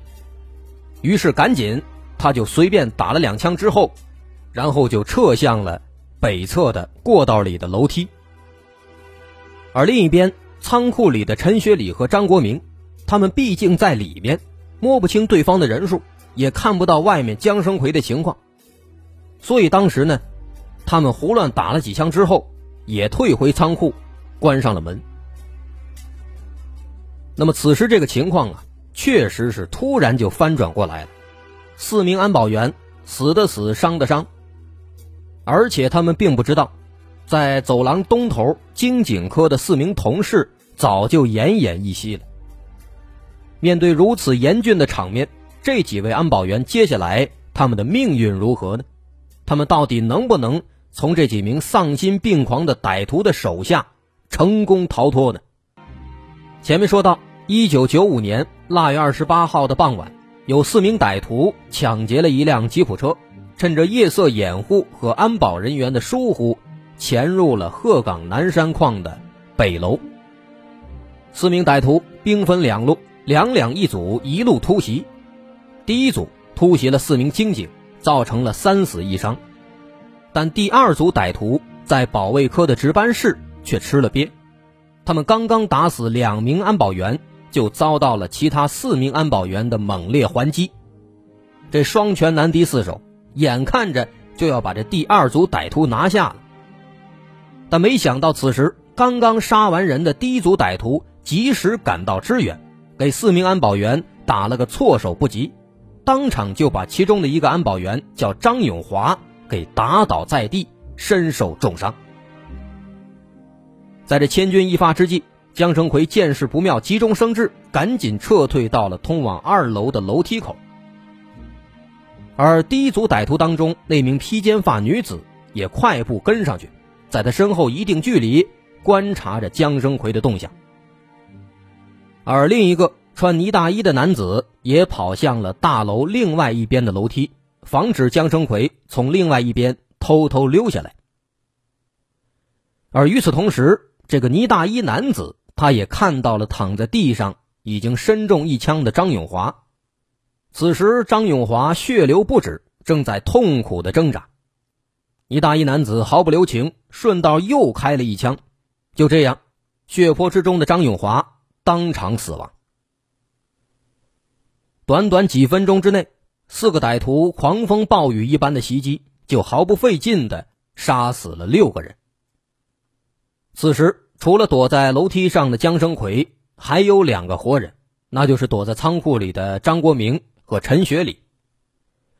于是赶紧他就随便打了两枪之后，然后就撤向了北侧的过道里的楼梯。而另一边仓库里的陈学礼和张国明，他们毕竟在里面，摸不清对方的人数，也看不到外面姜生奎的情况，所以当时呢，他们胡乱打了几枪之后，也退回仓库，关上了门。那么此时这个情况啊，确实是突然就翻转过来了。四名安保员死的死，伤的伤，而且他们并不知道，在走廊东头经警科的四名同事早就奄奄一息了。面对如此严峻的场面，这几位安保员接下来他们的命运如何呢？他们到底能不能从这几名丧心病狂的歹徒的手下成功逃脱呢？前面说到。一九九五年腊月二十八号的傍晚，有四名歹徒抢劫了一辆吉普车，趁着夜色掩护和安保人员的疏忽，潜入了鹤岗南山矿的北楼。四名歹徒兵分两路，两两一组，一路突袭。第一组突袭了四名经警，造成了三死一伤，但第二组歹徒在保卫科的值班室却吃了瘪，他们刚刚打死两名安保员。就遭到了其他四名安保员的猛烈还击，这双拳难敌四手，眼看着就要把这第二组歹徒拿下了。但没想到，此时刚刚杀完人的第一组歹徒及时赶到支援，给四名安保员打了个措手不及，当场就把其中的一个安保员叫张永华给打倒在地，身受重伤。在这千钧一发之际。江生奎见势不妙，急中生智，赶紧撤退到了通往二楼的楼梯口。而第一组歹徒当中，那名披肩发女子也快步跟上去，在他身后一定距离观察着江生奎的动向。而另一个穿呢大衣的男子也跑向了大楼另外一边的楼梯，防止江生奎从另外一边偷偷溜下来。而与此同时，这个呢大衣男子他也看到了躺在地上已经身中一枪的张永华。此时，张永华血流不止，正在痛苦的挣扎。一大衣男子毫不留情，顺道又开了一枪。就这样，血泊之中的张永华当场死亡。短短几分钟之内，四个歹徒狂风暴雨一般的袭击，就毫不费劲的杀死了六个人。此时，除了躲在楼梯上的江生奎，还有两个活人，那就是躲在仓库里的张国明和陈学礼。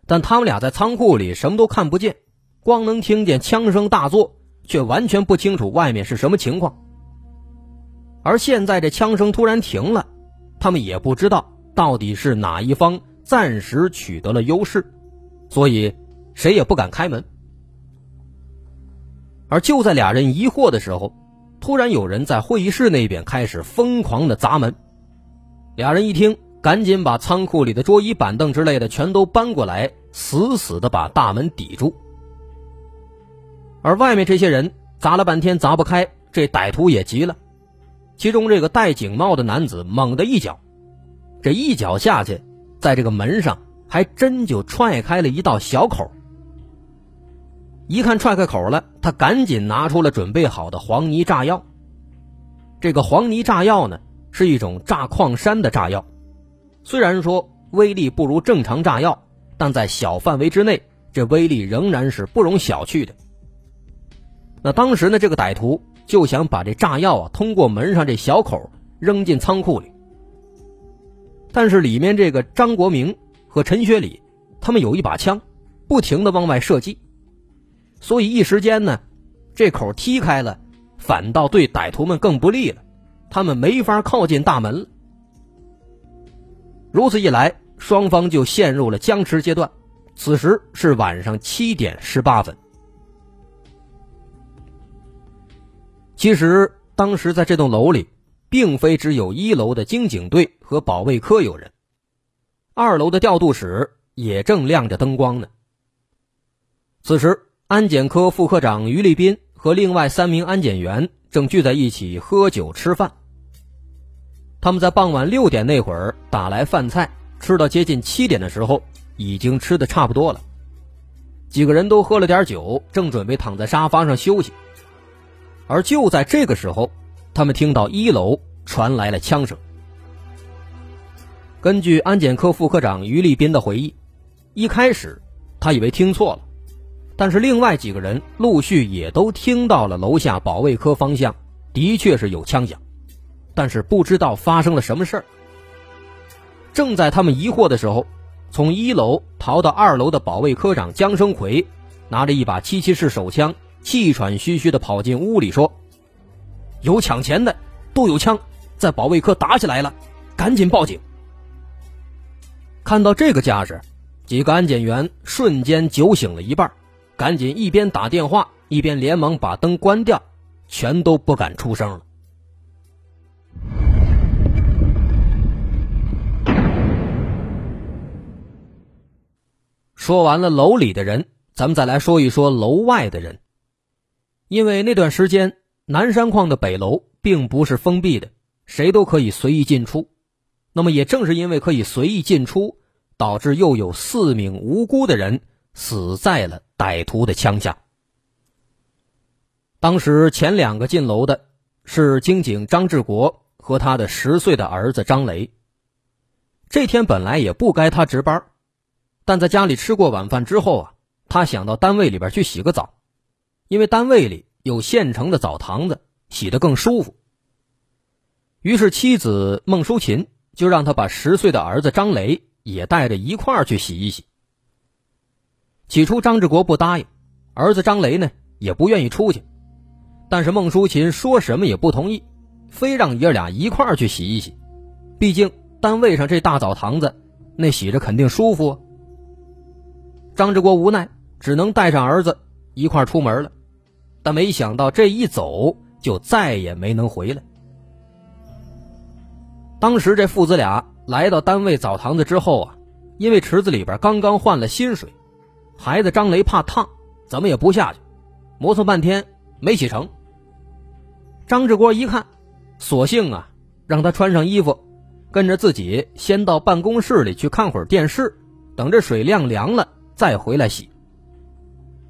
但他们俩在仓库里什么都看不见，光能听见枪声大作，却完全不清楚外面是什么情况。而现在这枪声突然停了，他们也不知道到底是哪一方暂时取得了优势，所以谁也不敢开门。而就在俩人疑惑的时候，突然有人在会议室那边开始疯狂的砸门，俩人一听，赶紧把仓库里的桌椅板凳之类的全都搬过来，死死的把大门抵住。而外面这些人砸了半天砸不开，这歹徒也急了，其中这个戴警帽的男子猛地一脚，这一脚下去，在这个门上还真就踹开了一道小口。一看踹开口了，他赶紧拿出了准备好的黄泥炸药。这个黄泥炸药呢，是一种炸矿山的炸药，虽然说威力不如正常炸药，但在小范围之内，这威力仍然是不容小觑的。那当时呢，这个歹徒就想把这炸药啊通过门上这小口扔进仓库里，但是里面这个张国明和陈学礼，他们有一把枪，不停的往外射击。所以一时间呢，这口踢开了，反倒对歹徒们更不利了，他们没法靠近大门了。如此一来，双方就陷入了僵持阶段。此时是晚上七点十八分。其实当时在这栋楼里，并非只有一楼的经警队和保卫科有人，二楼的调度室也正亮着灯光呢。此时。安检科副科长于立斌和另外三名安检员正聚在一起喝酒吃饭。他们在傍晚六点那会儿打来饭菜，吃到接近七点的时候，已经吃的差不多了。几个人都喝了点酒，正准备躺在沙发上休息。而就在这个时候，他们听到一楼传来了枪声。根据安检科副科长于立斌的回忆，一开始他以为听错了。但是另外几个人陆续也都听到了楼下保卫科方向的确是有枪响，但是不知道发生了什么事儿。正在他们疑惑的时候，从一楼逃到二楼的保卫科长江生奎拿着一把七七式手枪，气喘吁吁的跑进屋里说：“有抢钱的，都有枪，在保卫科打起来了，赶紧报警。”看到这个架势，几个安检员瞬间酒醒了一半。赶紧一边打电话一边连忙把灯关掉，全都不敢出声了。说完了楼里的人，咱们再来说一说楼外的人。因为那段时间南山矿的北楼并不是封闭的，谁都可以随意进出。那么也正是因为可以随意进出，导致又有四名无辜的人。死在了歹徒的枪下。当时前两个进楼的是经警张志国和他的十岁的儿子张雷。这天本来也不该他值班，但在家里吃过晚饭之后啊，他想到单位里边去洗个澡，因为单位里有现成的澡堂子，洗得更舒服。于是妻子孟淑琴就让他把十岁的儿子张雷也带着一块儿去洗一洗。起初，张志国不答应，儿子张雷呢也不愿意出去，但是孟淑琴说什么也不同意，非让爷俩一块儿去洗一洗，毕竟单位上这大澡堂子，那洗着肯定舒服。张志国无奈，只能带上儿子一块出门了，但没想到这一走就再也没能回来。当时这父子俩来到单位澡堂子之后啊，因为池子里边刚刚换了新水，孩子张雷怕烫，怎么也不下去，磨蹭半天没洗成。张志国一看，索性啊，让他穿上衣服，跟着自己先到办公室里去看会儿电视，等这水晾凉了再回来洗。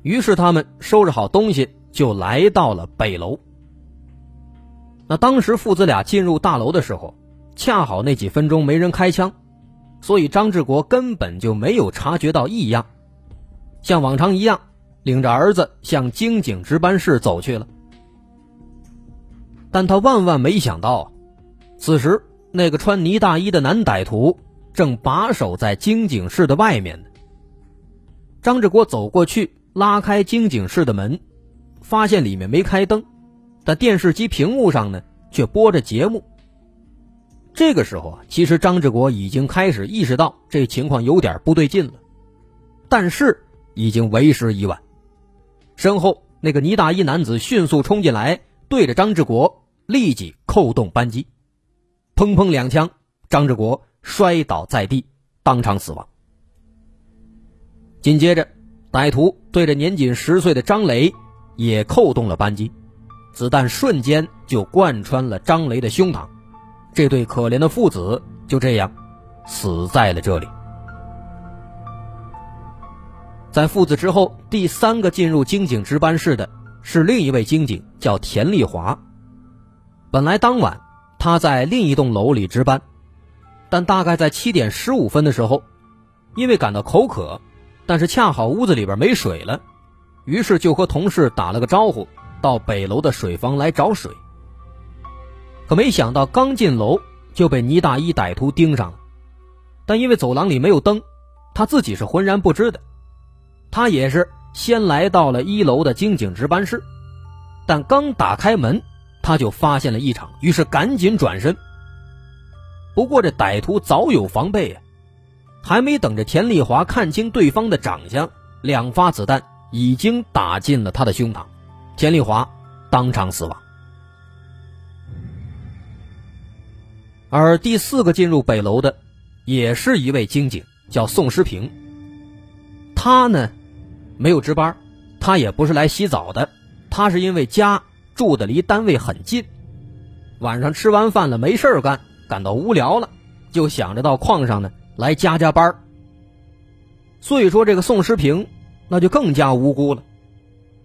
于是他们收拾好东西，就来到了北楼。那当时父子俩进入大楼的时候。恰好那几分钟没人开枪，所以张志国根本就没有察觉到异样，像往常一样，领着儿子向京警值班室走去了。但他万万没想到，此时那个穿呢大衣的男歹徒正把守在京警室的外面呢。张志国走过去拉开京警室的门，发现里面没开灯，但电视机屏幕上呢却播着节目。这个时候啊，其实张志国已经开始意识到这情况有点不对劲了，但是已经为时已晚。身后那个呢大衣男子迅速冲进来，对着张志国立即扣动扳机，砰砰两枪，张志国摔倒在地，当场死亡。紧接着，歹徒对着年仅十岁的张雷也扣动了扳机，子弹瞬间就贯穿了张雷的胸膛。这对可怜的父子就这样死在了这里。在父子之后，第三个进入京警值班室的是另一位京警，叫田丽华。本来当晚他在另一栋楼里值班，但大概在七点十五分的时候，因为感到口渴，但是恰好屋子里边没水了，于是就和同事打了个招呼，到北楼的水房来找水。可没想到，刚进楼就被倪大衣歹徒盯上了。但因为走廊里没有灯，他自己是浑然不知的。他也是先来到了一楼的经警值班室，但刚打开门，他就发现了异常，于是赶紧转身。不过这歹徒早有防备啊，还没等着田丽华看清对方的长相，两发子弹已经打进了他的胸膛，田丽华当场死亡。而第四个进入北楼的，也是一位经警，叫宋诗平。他呢，没有值班，他也不是来洗澡的，他是因为家住的离单位很近，晚上吃完饭了没事干，感到无聊了，就想着到矿上呢来加加班所以说，这个宋时平那就更加无辜了。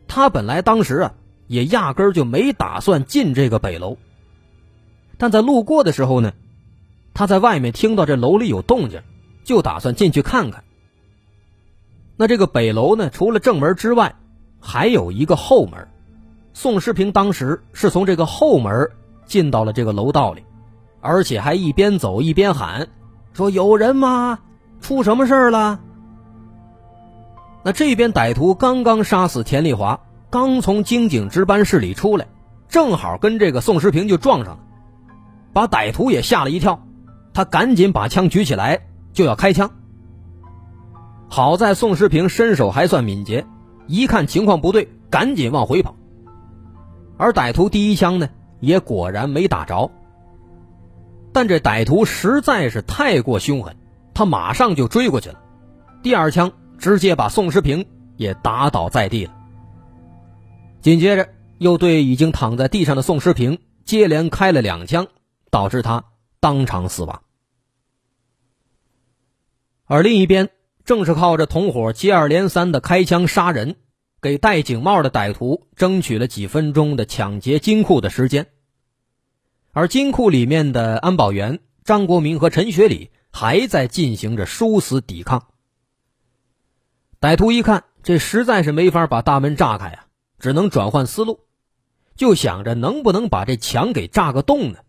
他本来当时啊，也压根就没打算进这个北楼。但在路过的时候呢，他在外面听到这楼里有动静，就打算进去看看。那这个北楼呢，除了正门之外，还有一个后门。宋世平当时是从这个后门进到了这个楼道里，而且还一边走一边喊：“说有人吗？出什么事了？”那这边歹徒刚刚杀死田丽华，刚从京警值班室里出来，正好跟这个宋世平就撞上了。把歹徒也吓了一跳，他赶紧把枪举起来就要开枪。好在宋时平身手还算敏捷，一看情况不对，赶紧往回跑。而歹徒第一枪呢，也果然没打着。但这歹徒实在是太过凶狠，他马上就追过去了，第二枪直接把宋时平也打倒在地了。紧接着又对已经躺在地上的宋时平接连开了两枪。导致他当场死亡，而另一边正是靠着同伙接二连三的开枪杀人，给戴警帽的歹徒争取了几分钟的抢劫金库的时间。而金库里面的安保员张国民和陈学礼还在进行着殊死抵抗。歹徒一看这实在是没法把大门炸开啊，只能转换思路，就想着能不能把这墙给炸个洞呢？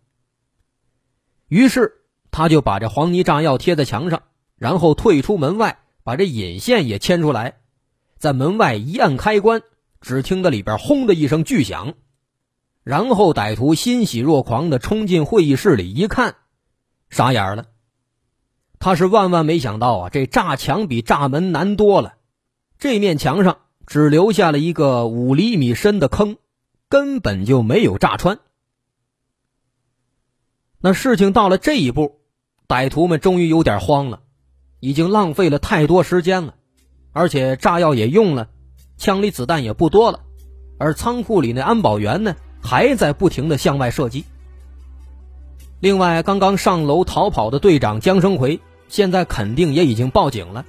于是，他就把这黄泥炸药贴在墙上，然后退出门外，把这引线也牵出来，在门外一按开关，只听得里边轰的一声巨响，然后歹徒欣喜若狂地冲进会议室里，一看，傻眼了。他是万万没想到啊，这炸墙比炸门难多了。这面墙上只留下了一个五厘米深的坑，根本就没有炸穿。那事情到了这一步，歹徒们终于有点慌了，已经浪费了太多时间了，而且炸药也用了，枪里子弹也不多了，而仓库里那安保员呢，还在不停的向外射击。另外，刚刚上楼逃跑的队长江生奎，现在肯定也已经报警了，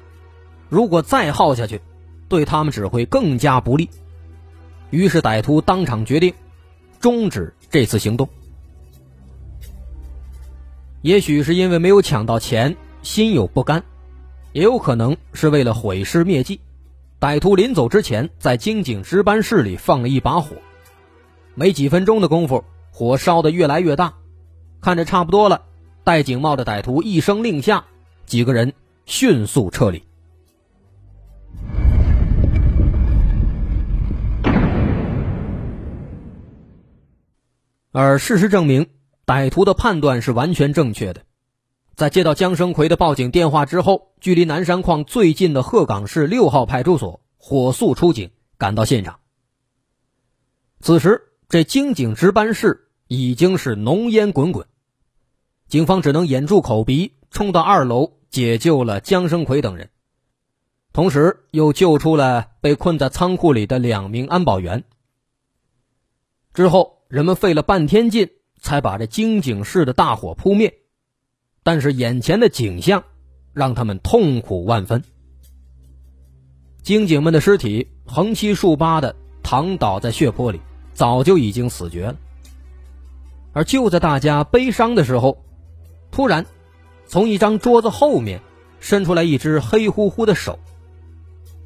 如果再耗下去，对他们只会更加不利。于是，歹徒当场决定终止这次行动。也许是因为没有抢到钱，心有不甘，也有可能是为了毁尸灭迹。歹徒临走之前，在经警值班室里放了一把火，没几分钟的功夫，火烧得越来越大，看着差不多了，戴警帽的歹徒一声令下，几个人迅速撤离。而事实证明。歹徒的判断是完全正确的。在接到姜生奎的报警电话之后，距离南山矿最近的鹤岗市六号派出所火速出警，赶到现场。此时，这经警值班室已经是浓烟滚滚，警方只能掩住口鼻，冲到二楼解救了姜生奎等人，同时又救出了被困在仓库里的两名安保员。之后，人们费了半天劲。才把这经警室的大火扑灭，但是眼前的景象让他们痛苦万分。经警们的尸体横七竖八的躺倒在血泊里，早就已经死绝了。而就在大家悲伤的时候，突然从一张桌子后面伸出来一只黑乎乎的手，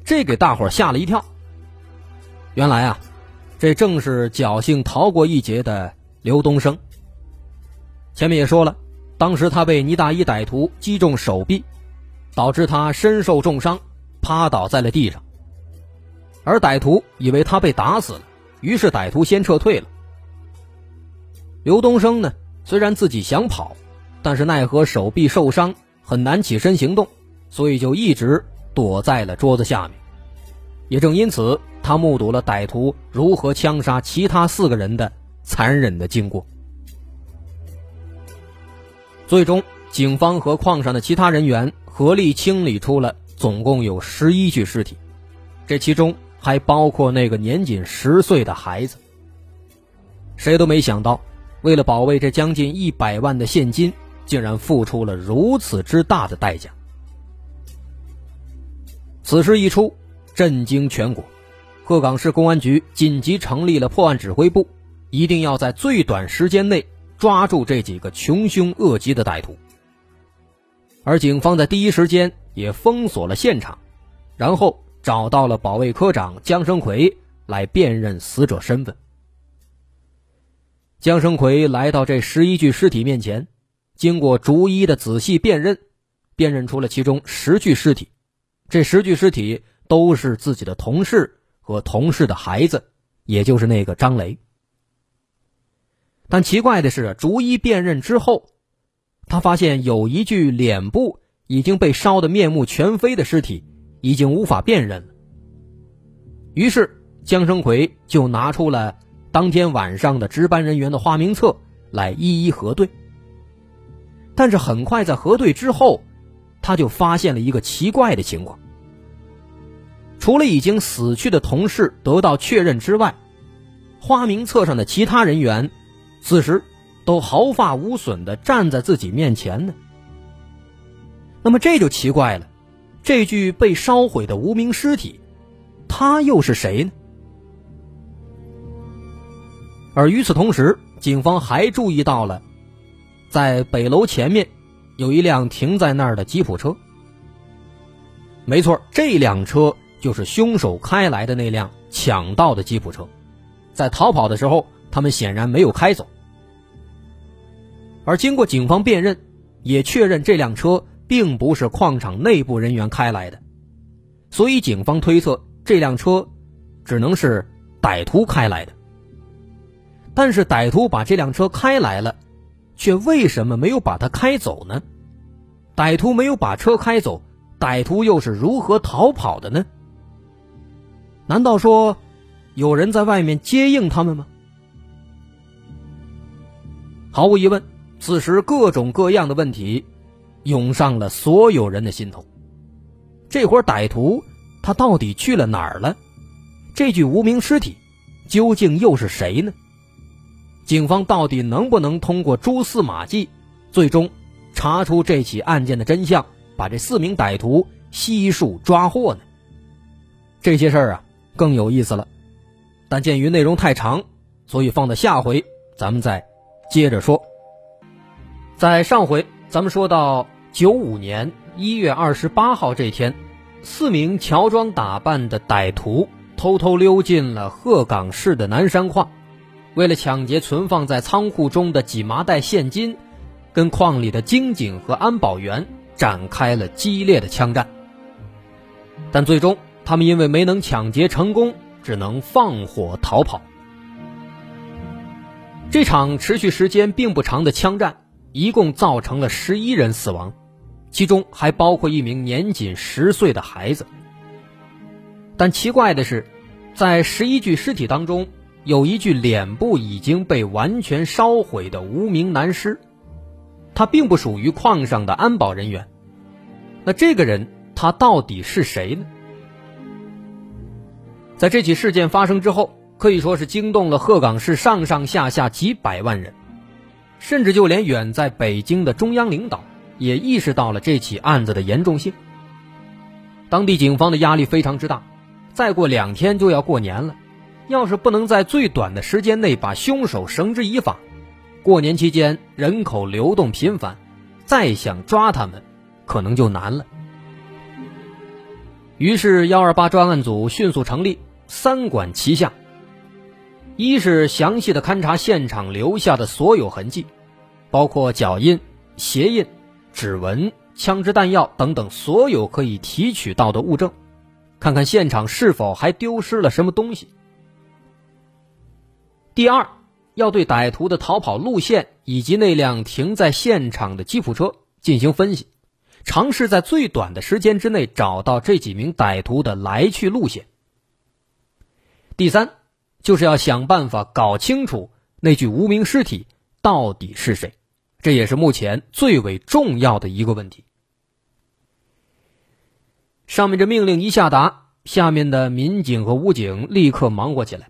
这给大伙吓了一跳。原来啊，这正是侥幸逃过一劫的。刘东升，前面也说了，当时他被倪大一歹徒击中手臂，导致他身受重伤，趴倒在了地上。而歹徒以为他被打死了，于是歹徒先撤退了。刘东升呢，虽然自己想跑，但是奈何手臂受伤，很难起身行动，所以就一直躲在了桌子下面。也正因此，他目睹了歹徒如何枪杀其他四个人的。残忍的经过。最终，警方和矿上的其他人员合力清理出了总共有十一具尸体，这其中还包括那个年仅十岁的孩子。谁都没想到，为了保卫这将近一百万的现金，竟然付出了如此之大的代价。此事一出，震惊全国，鹤岗市公安局紧急成立了破案指挥部。一定要在最短时间内抓住这几个穷凶恶极的歹徒，而警方在第一时间也封锁了现场，然后找到了保卫科长江生奎来辨认死者身份。江生奎来到这十一具尸体面前，经过逐一的仔细辨认，辨认出了其中十具尸体，这十具尸体都是自己的同事和同事的孩子，也就是那个张雷。但奇怪的是，逐一辨认之后，他发现有一具脸部已经被烧得面目全非的尸体，已经无法辨认了。于是江生奎就拿出了当天晚上的值班人员的花名册来一一核对。但是很快在核对之后，他就发现了一个奇怪的情况：除了已经死去的同事得到确认之外，花名册上的其他人员。此时，都毫发无损的站在自己面前呢。那么这就奇怪了，这具被烧毁的无名尸体，他又是谁呢？而与此同时，警方还注意到了，在北楼前面有一辆停在那儿的吉普车。没错，这辆车就是凶手开来的那辆抢到的吉普车，在逃跑的时候。他们显然没有开走，而经过警方辨认，也确认这辆车并不是矿场内部人员开来的，所以警方推测这辆车只能是歹徒开来的。但是歹徒把这辆车开来了，却为什么没有把它开走呢？歹徒没有把车开走，歹徒又是如何逃跑的呢？难道说有人在外面接应他们吗？毫无疑问，此时各种各样的问题涌上了所有人的心头。这伙歹徒他到底去了哪儿了？这具无名尸体究竟又是谁呢？警方到底能不能通过蛛丝马迹，最终查出这起案件的真相，把这四名歹徒悉数抓获呢？这些事儿啊更有意思了，但鉴于内容太长，所以放到下回咱们再接着说。在上回咱们说到九五年一月二十八号这天，四名乔装打扮的歹徒偷偷溜进了鹤岗市的南山矿。为了抢劫存放在仓库中的几麻袋现金，跟矿里的经警和安保员展开了激烈的枪战。但最终，他们因为没能抢劫成功，只能放火逃跑。这场持续时间并不长的枪战，一共造成了十一人死亡，其中还包括一名年仅十岁的孩子。但奇怪的是，在十一具尸体当中，有一具脸部已经被完全烧毁的无名男尸，他并不属于矿上的安保人员。那这个人他到底是谁呢？在这起事件发生之后，可以说是惊动了鹤岗市上上下下几百万人，甚至就连远在北京的中央领导也意识到了这起案子的严重性。当地警方的压力非常之大，再过两天就要过年了。要是不能在最短的时间内把凶手绳之以法，过年期间人口流动频繁，再想抓他们，可能就难了。于是幺二八专案组迅速成立，三管齐下：一是详细的勘察现场留下的所有痕迹，包括脚印、鞋印、指纹、枪支弹药等等所有可以提取到的物证，看看现场是否还丢失了什么东西。第二，要对歹徒的逃跑路线以及那辆停在现场的吉普车进行分析，尝试在最短的时间之内找到这几名歹徒的来去路线。第三，就是要想办法搞清楚那具无名尸体到底是谁，这也是目前最为重要的一个问题。上面这命令一下达，下面的民警和武警立刻忙活起来。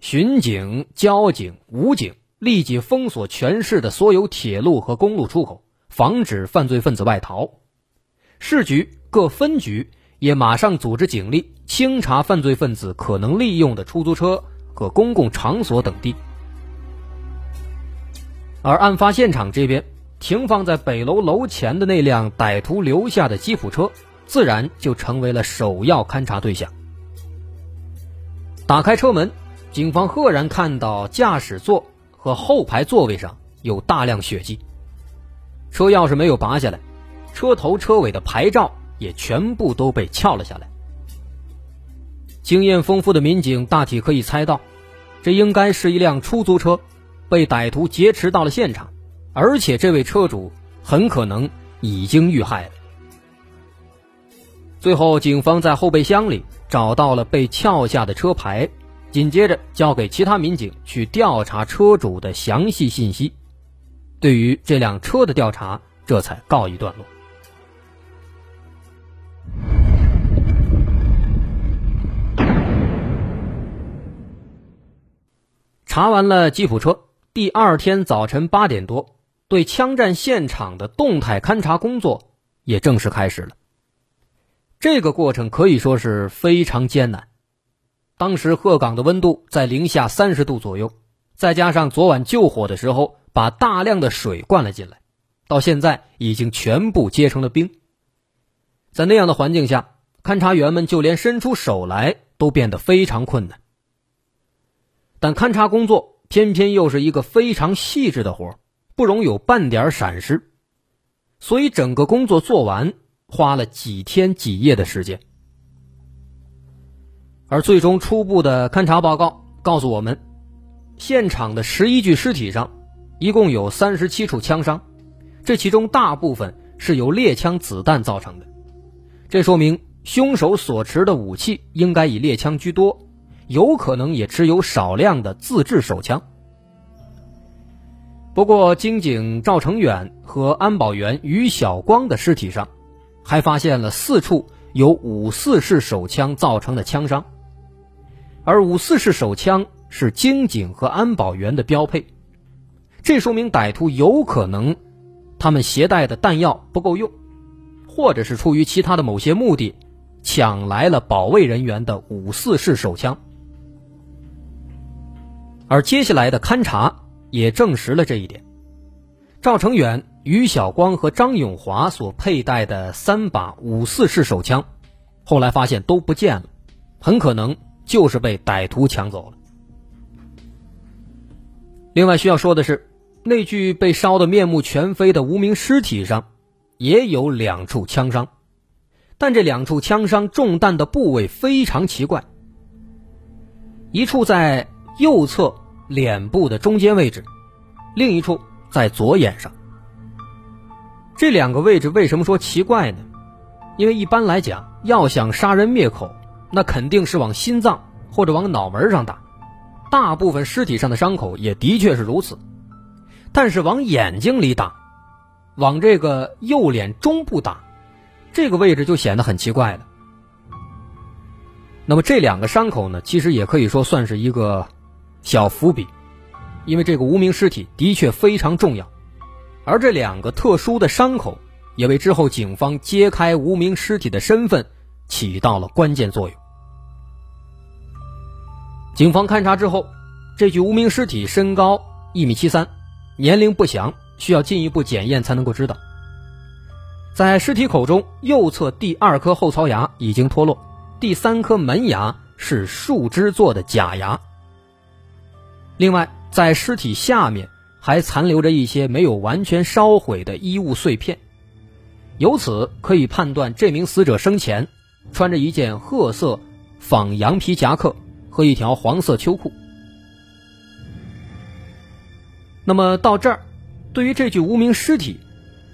巡警、交警、武警立即封锁全市的所有铁路和公路出口，防止犯罪分子外逃。市局各分局也马上组织警力清查犯罪分子可能利用的出租车和公共场所等地。而案发现场这边，停放在北楼楼前的那辆歹徒留下的吉普车，自然就成为了首要勘查对象。打开车门。警方赫然看到驾驶座和后排座位上有大量血迹，车钥匙没有拔下来，车头车尾的牌照也全部都被撬了下来。经验丰富的民警大体可以猜到，这应该是一辆出租车，被歹徒劫持到了现场，而且这位车主很可能已经遇害了。最后，警方在后备箱里找到了被撬下的车牌。紧接着交给其他民警去调查车主的详细信息，对于这辆车的调查这才告一段落。查完了吉普车，第二天早晨八点多，对枪战现场的动态勘查工作也正式开始了。这个过程可以说是非常艰难。当时鹤岗的温度在零下三十度左右，再加上昨晚救火的时候把大量的水灌了进来，到现在已经全部结成了冰。在那样的环境下，勘察员们就连伸出手来都变得非常困难。但勘察工作偏偏又是一个非常细致的活不容有半点闪失，所以整个工作做完花了几天几夜的时间。而最终初步的勘查报告告诉我们，现场的十一具尸体上，一共有三十七处枪伤，这其中大部分是由猎枪子弹造成的。这说明凶手所持的武器应该以猎枪居多，有可能也持有少量的自制手枪。不过，经警赵成远和安保员于晓光的尸体上，还发现了四处有五四式手枪造成的枪伤，而五四式手枪是经警和安保员的标配，这说明歹徒有可能他们携带的弹药不够用，或者是出于其他的某些目的，抢来了保卫人员的五四式手枪，而接下来的勘查。也证实了这一点。赵成远、于晓光和张永华所佩戴的三把五四式手枪，后来发现都不见了，很可能就是被歹徒抢走了。另外需要说的是，那具被烧得面目全非的无名尸体上，也有两处枪伤，但这两处枪伤中弹的部位非常奇怪，一处在右侧。脸部的中间位置，另一处在左眼上。这两个位置为什么说奇怪呢？因为一般来讲，要想杀人灭口，那肯定是往心脏或者往脑门上打。大部分尸体上的伤口也的确是如此，但是往眼睛里打，往这个右脸中部打，这个位置就显得很奇怪了。那么这两个伤口呢，其实也可以说算是一个。小伏笔，因为这个无名尸体的确非常重要，而这两个特殊的伤口也为之后警方揭开无名尸体的身份起到了关键作用。警方勘查之后，这具无名尸体身高一米七三，年龄不详，需要进一步检验才能够知道。在尸体口中，右侧第二颗后槽牙已经脱落，第三颗门牙是树枝做的假牙。另外，在尸体下面还残留着一些没有完全烧毁的衣物碎片，由此可以判断这名死者生前穿着一件褐色仿羊皮夹克和一条黄色秋裤。那么到这儿，对于这具无名尸体，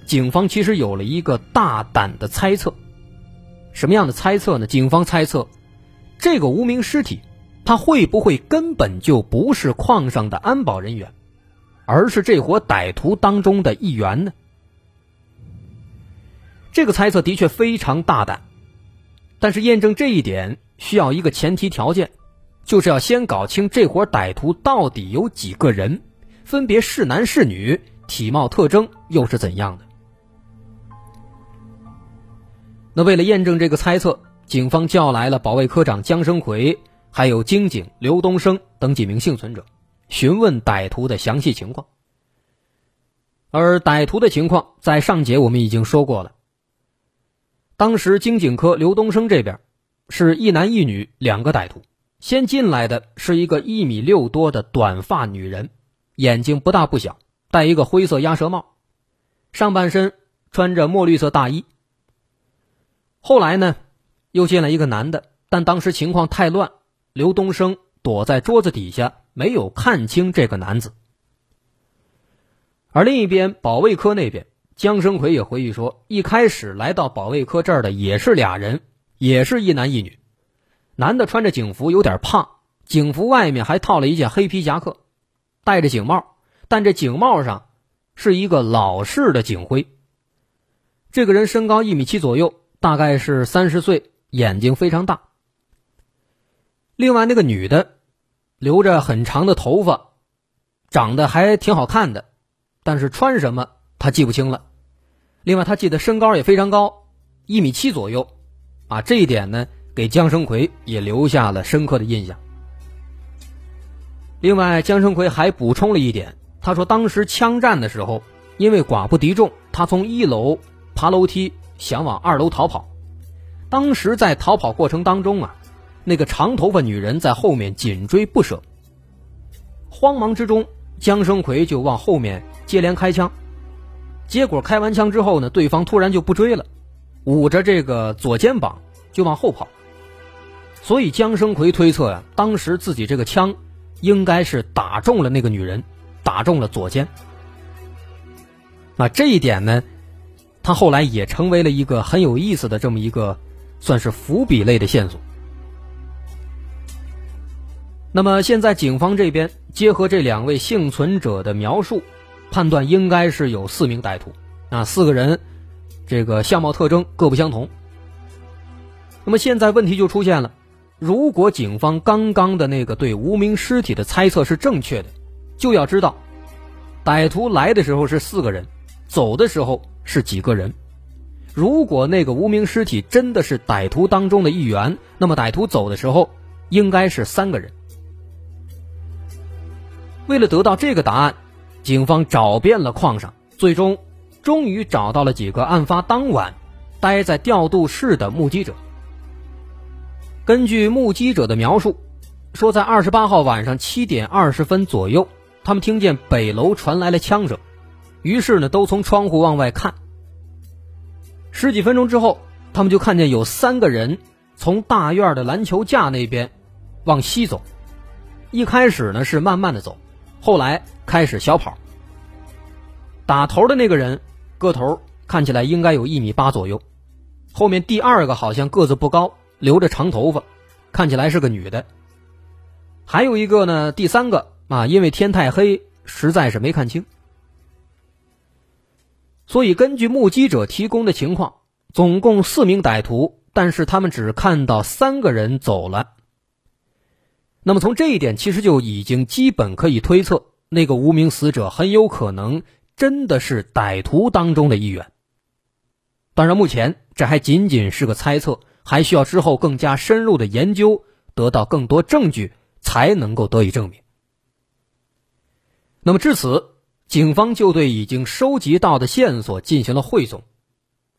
警方其实有了一个大胆的猜测。什么样的猜测呢？警方猜测，这个无名尸体。他会不会根本就不是矿上的安保人员，而是这伙歹徒当中的一员呢？这个猜测的确非常大胆，但是验证这一点需要一个前提条件，就是要先搞清这伙歹徒到底有几个人，分别是男是女，体貌特征又是怎样的。那为了验证这个猜测，警方叫来了保卫科长江生奎。还有经警刘东升等几名幸存者，询问歹徒的详细情况。而歹徒的情况在上节我们已经说过了。当时经警科刘东升这边是一男一女两个歹徒，先进来的是一个一米六多的短发女人，眼睛不大不小，戴一个灰色鸭舌帽，上半身穿着墨绿色大衣。后来呢，又进来一个男的，但当时情况太乱。刘东升躲在桌子底下，没有看清这个男子。而另一边，保卫科那边，江生奎也回忆说，一开始来到保卫科这儿的也是俩人，也是一男一女。男的穿着警服，有点胖，警服外面还套了一件黑皮夹克，戴着警帽，但这警帽上是一个老式的警徽。这个人身高一米七左右，大概是三十岁，眼睛非常大。另外那个女的，留着很长的头发，长得还挺好看的，但是穿什么她记不清了。另外她记得身高也非常高，一米七左右，啊，这一点呢给江生奎也留下了深刻的印象。另外江生奎还补充了一点，他说当时枪战的时候，因为寡不敌众，他从一楼爬楼梯想往二楼逃跑，当时在逃跑过程当中啊。那个长头发女人在后面紧追不舍，慌忙之中，江生奎就往后面接连开枪，结果开完枪之后呢，对方突然就不追了，捂着这个左肩膀就往后跑。所以江生奎推测呀，当时自己这个枪应该是打中了那个女人，打中了左肩。那这一点呢，他后来也成为了一个很有意思的这么一个，算是伏笔类的线索。那么现在警方这边结合这两位幸存者的描述，判断应该是有四名歹徒，啊，四个人，这个相貌特征各不相同。那么现在问题就出现了。如果警方刚刚的那个对无名尸体的猜测是正确的，就要知道，歹徒来的时候是四个人，走的时候是几个人。如果那个无名尸体真的是歹徒当中的一员，那么歹徒走的时候应该是三个人。为了得到这个答案，警方找遍了矿上，最终终于找到了几个案发当晚待在调度室的目击者。根据目击者的描述，说在二十八号晚上七点二十分左右，他们听见北楼传来了枪声，于是呢，都从窗户往外看。十几分钟之后，他们就看见有三个人从大院的篮球架那边往西走，一开始呢是慢慢的走，后来开始小跑。打头的那个人个头看起来应该有一米八左右，后面第二个好像个子不高。留着长头发，看起来是个女的。还有一个呢，第三个啊，因为天太黑，实在是没看清。所以根据目击者提供的情况，总共四名歹徒，但是他们只看到三个人走了。那么从这一点，其实就已经基本可以推测，那个无名死者很有可能真的是歹徒当中的一员。当然，目前这还仅仅是个猜测。还需要之后更加深入的研究，得到更多证据，才能够得以证明。那么至此，警方就对已经收集到的线索进行了汇总，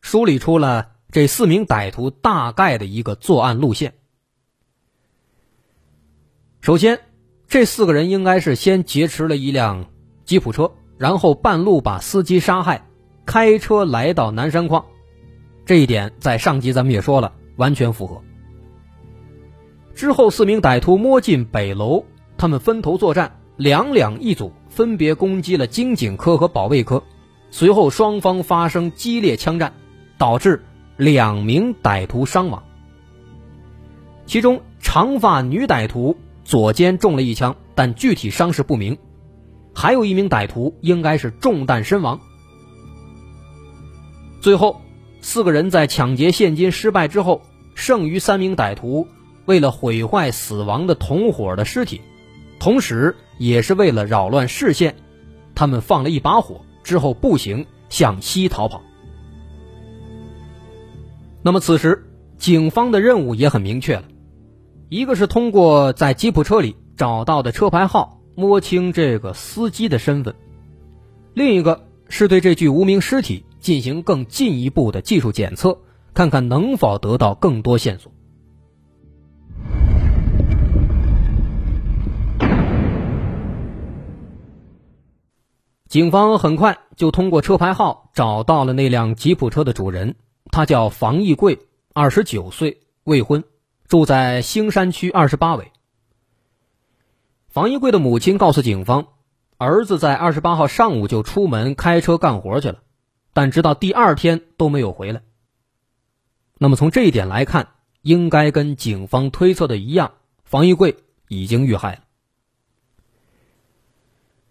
梳理出了这四名歹徒大概的一个作案路线。首先，这四个人应该是先劫持了一辆吉普车，然后半路把司机杀害，开车来到南山矿。这一点在上集咱们也说了。完全符合。之后，四名歹徒摸进北楼，他们分头作战，两两一组，分别攻击了经警科和保卫科。随后，双方发生激烈枪战，导致两名歹徒伤亡。其中，长发女歹徒左肩中了一枪，但具体伤势不明；还有一名歹徒应该是中弹身亡。最后。四个人在抢劫现金失败之后，剩余三名歹徒为了毁坏死亡的同伙的尸体，同时也是为了扰乱视线，他们放了一把火之后步行向西逃跑。那么此时，警方的任务也很明确了，一个是通过在吉普车里找到的车牌号摸清这个司机的身份，另一个是对这具无名尸体。进行更进一步的技术检测，看看能否得到更多线索。警方很快就通过车牌号找到了那辆吉普车的主人，他叫房义贵，二十九岁，未婚，住在兴山区二十八委。房一贵的母亲告诉警方，儿子在二十八号上午就出门开车干活去了。但直到第二天都没有回来。那么从这一点来看，应该跟警方推测的一样，房一贵已经遇害了。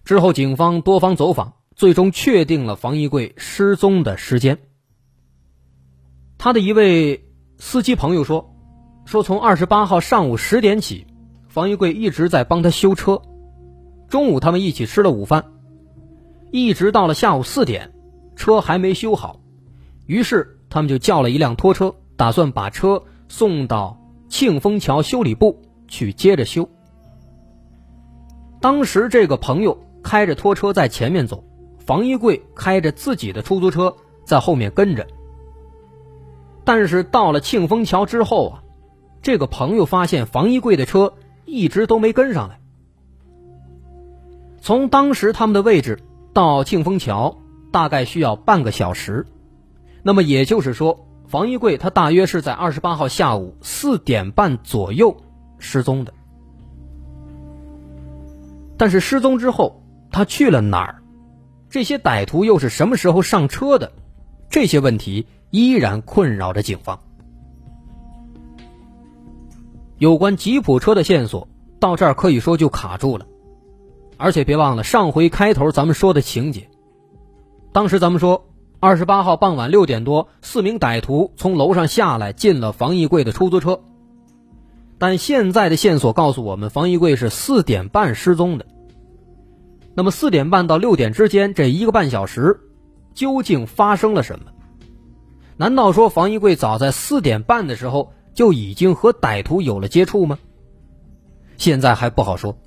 之后，警方多方走访，最终确定了房一贵失踪的时间。他的一位司机朋友说：“说从二十八号上午十点起，房一贵一直在帮他修车。中午他们一起吃了午饭，一直到了下午四点。”车还没修好，于是他们就叫了一辆拖车，打算把车送到庆丰桥修理部去接着修。当时这个朋友开着拖车在前面走，房一贵开着自己的出租车在后面跟着。但是到了庆丰桥之后啊，这个朋友发现房一贵的车一直都没跟上来。从当时他们的位置到庆丰桥。大概需要半个小时，那么也就是说，房一贵他大约是在二十八号下午四点半左右失踪的。但是失踪之后他去了哪儿？这些歹徒又是什么时候上车的？这些问题依然困扰着警方。有关吉普车的线索到这儿可以说就卡住了，而且别忘了上回开头咱们说的情节。当时咱们说，二十八号傍晚六点多，四名歹徒从楼上下来，进了防疫柜的出租车。但现在的线索告诉我们，防疫柜是四点半失踪的。那么四点半到六点之间这一个半小时，究竟发生了什么？难道说防疫柜早在四点半的时候？就已经和歹徒有了接触吗？现在还不好说。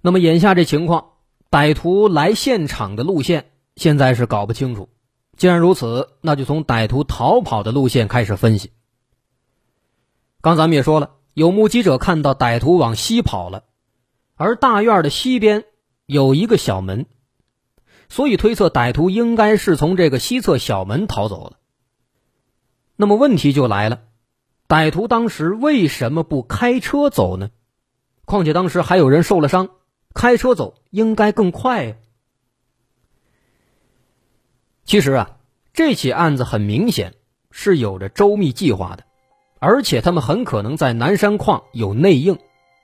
那么眼下这情况，歹徒来现场的路线现在是搞不清楚。既然如此，那就从歹徒逃跑的路线开始分析。刚咱们也说了，有目击者看到歹徒往西跑了，而大院的西边有一个小门，所以推测歹徒应该是从这个西侧小门逃走了。那么问题就来了，歹徒当时为什么不开车走呢？况且当时还有人受了伤，开车走应该更快呀。其实啊，这起案子很明显是有着周密计划的，而且他们很可能在南山矿有内应，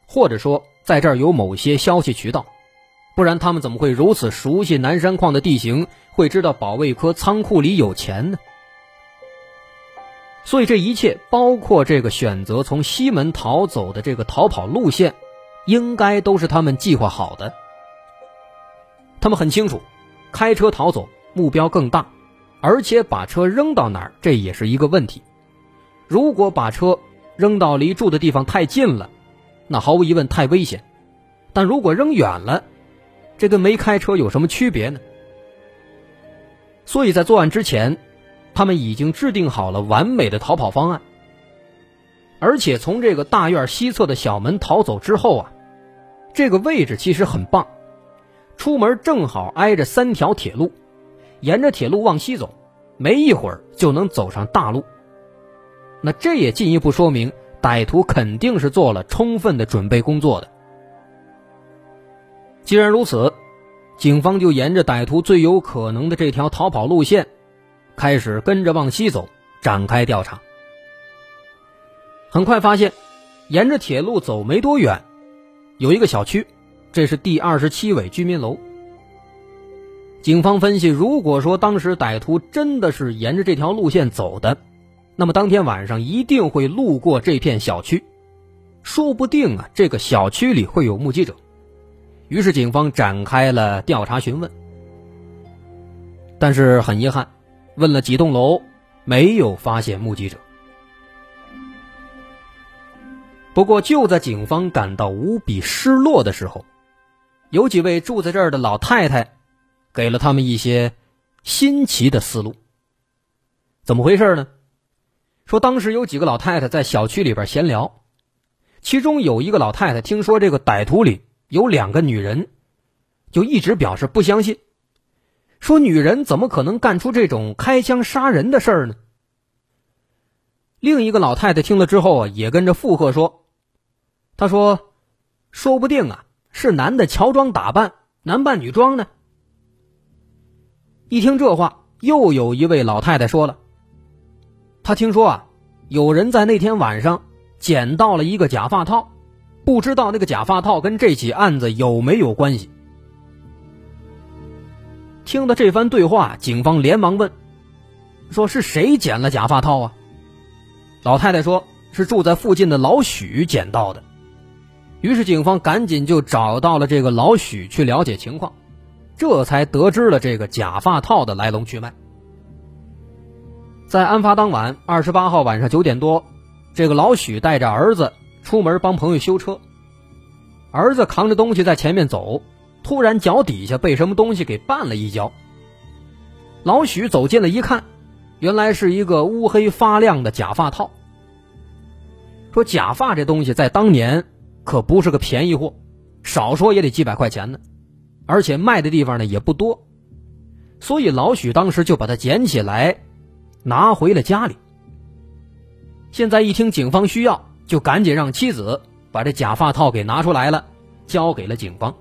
或者说在这儿有某些消息渠道，不然他们怎么会如此熟悉南山矿的地形，会知道保卫科仓库里有钱呢？所以这一切，包括这个选择从西门逃走的这个逃跑路线，应该都是他们计划好的。他们很清楚，开车逃走目标更大，而且把车扔到哪儿，这也是一个问题。如果把车扔到离住的地方太近了，那毫无疑问太危险；但如果扔远了，这跟没开车有什么区别呢？所以在作案之前。他们已经制定好了完美的逃跑方案，而且从这个大院西侧的小门逃走之后啊，这个位置其实很棒，出门正好挨着三条铁路，沿着铁路往西走，没一会儿就能走上大路。那这也进一步说明歹徒肯定是做了充分的准备工作的。既然如此，警方就沿着歹徒最有可能的这条逃跑路线。开始跟着往西走，展开调查。很快发现，沿着铁路走没多远，有一个小区，这是第二十七委居民楼。警方分析，如果说当时歹徒真的是沿着这条路线走的，那么当天晚上一定会路过这片小区，说不定啊，这个小区里会有目击者。于是警方展开了调查询问，但是很遗憾。问了几栋楼，没有发现目击者。不过就在警方感到无比失落的时候，有几位住在这儿的老太太，给了他们一些新奇的思路。怎么回事呢？说当时有几个老太太在小区里边闲聊，其中有一个老太太听说这个歹徒里有两个女人，就一直表示不相信。说女人怎么可能干出这种开枪杀人的事儿呢？另一个老太太听了之后啊，也跟着附和说：“她说，说不定啊是男的乔装打扮，男扮女装呢。”一听这话，又有一位老太太说了：“她听说啊，有人在那天晚上捡到了一个假发套，不知道那个假发套跟这起案子有没有关系。”听到这番对话，警方连忙问：“说是谁捡了假发套啊？”老太太说：“是住在附近的老许捡到的。”于是警方赶紧就找到了这个老许去了解情况，这才得知了这个假发套的来龙去脉。在案发当晚，二十八号晚上九点多，这个老许带着儿子出门帮朋友修车，儿子扛着东西在前面走。突然，脚底下被什么东西给绊了一跤。老许走近了一看，原来是一个乌黑发亮的假发套。说假发这东西在当年可不是个便宜货，少说也得几百块钱呢，而且卖的地方呢也不多，所以老许当时就把它捡起来，拿回了家里。现在一听警方需要，就赶紧让妻子把这假发套给拿出来了，交给了警方。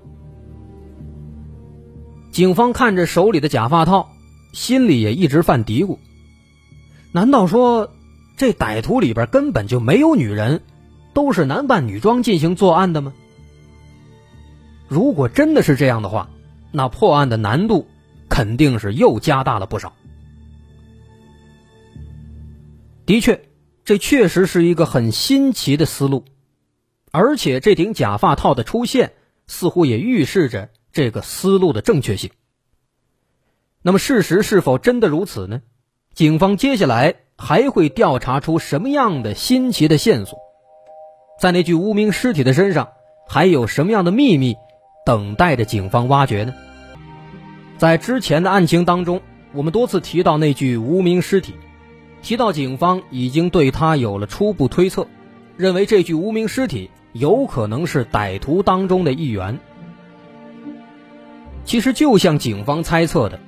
警方看着手里的假发套，心里也一直犯嘀咕：难道说这歹徒里边根本就没有女人，都是男扮女装进行作案的吗？如果真的是这样的话，那破案的难度肯定是又加大了不少。的确，这确实是一个很新奇的思路，而且这顶假发套的出现，似乎也预示着。这个思路的正确性。那么，事实是否真的如此呢？警方接下来还会调查出什么样的新奇的线索？在那具无名尸体的身上，还有什么样的秘密等待着警方挖掘呢？在之前的案情当中，我们多次提到那具无名尸体，提到警方已经对他有了初步推测，认为这具无名尸体有可能是歹徒当中的一员。其实就像警方猜测的，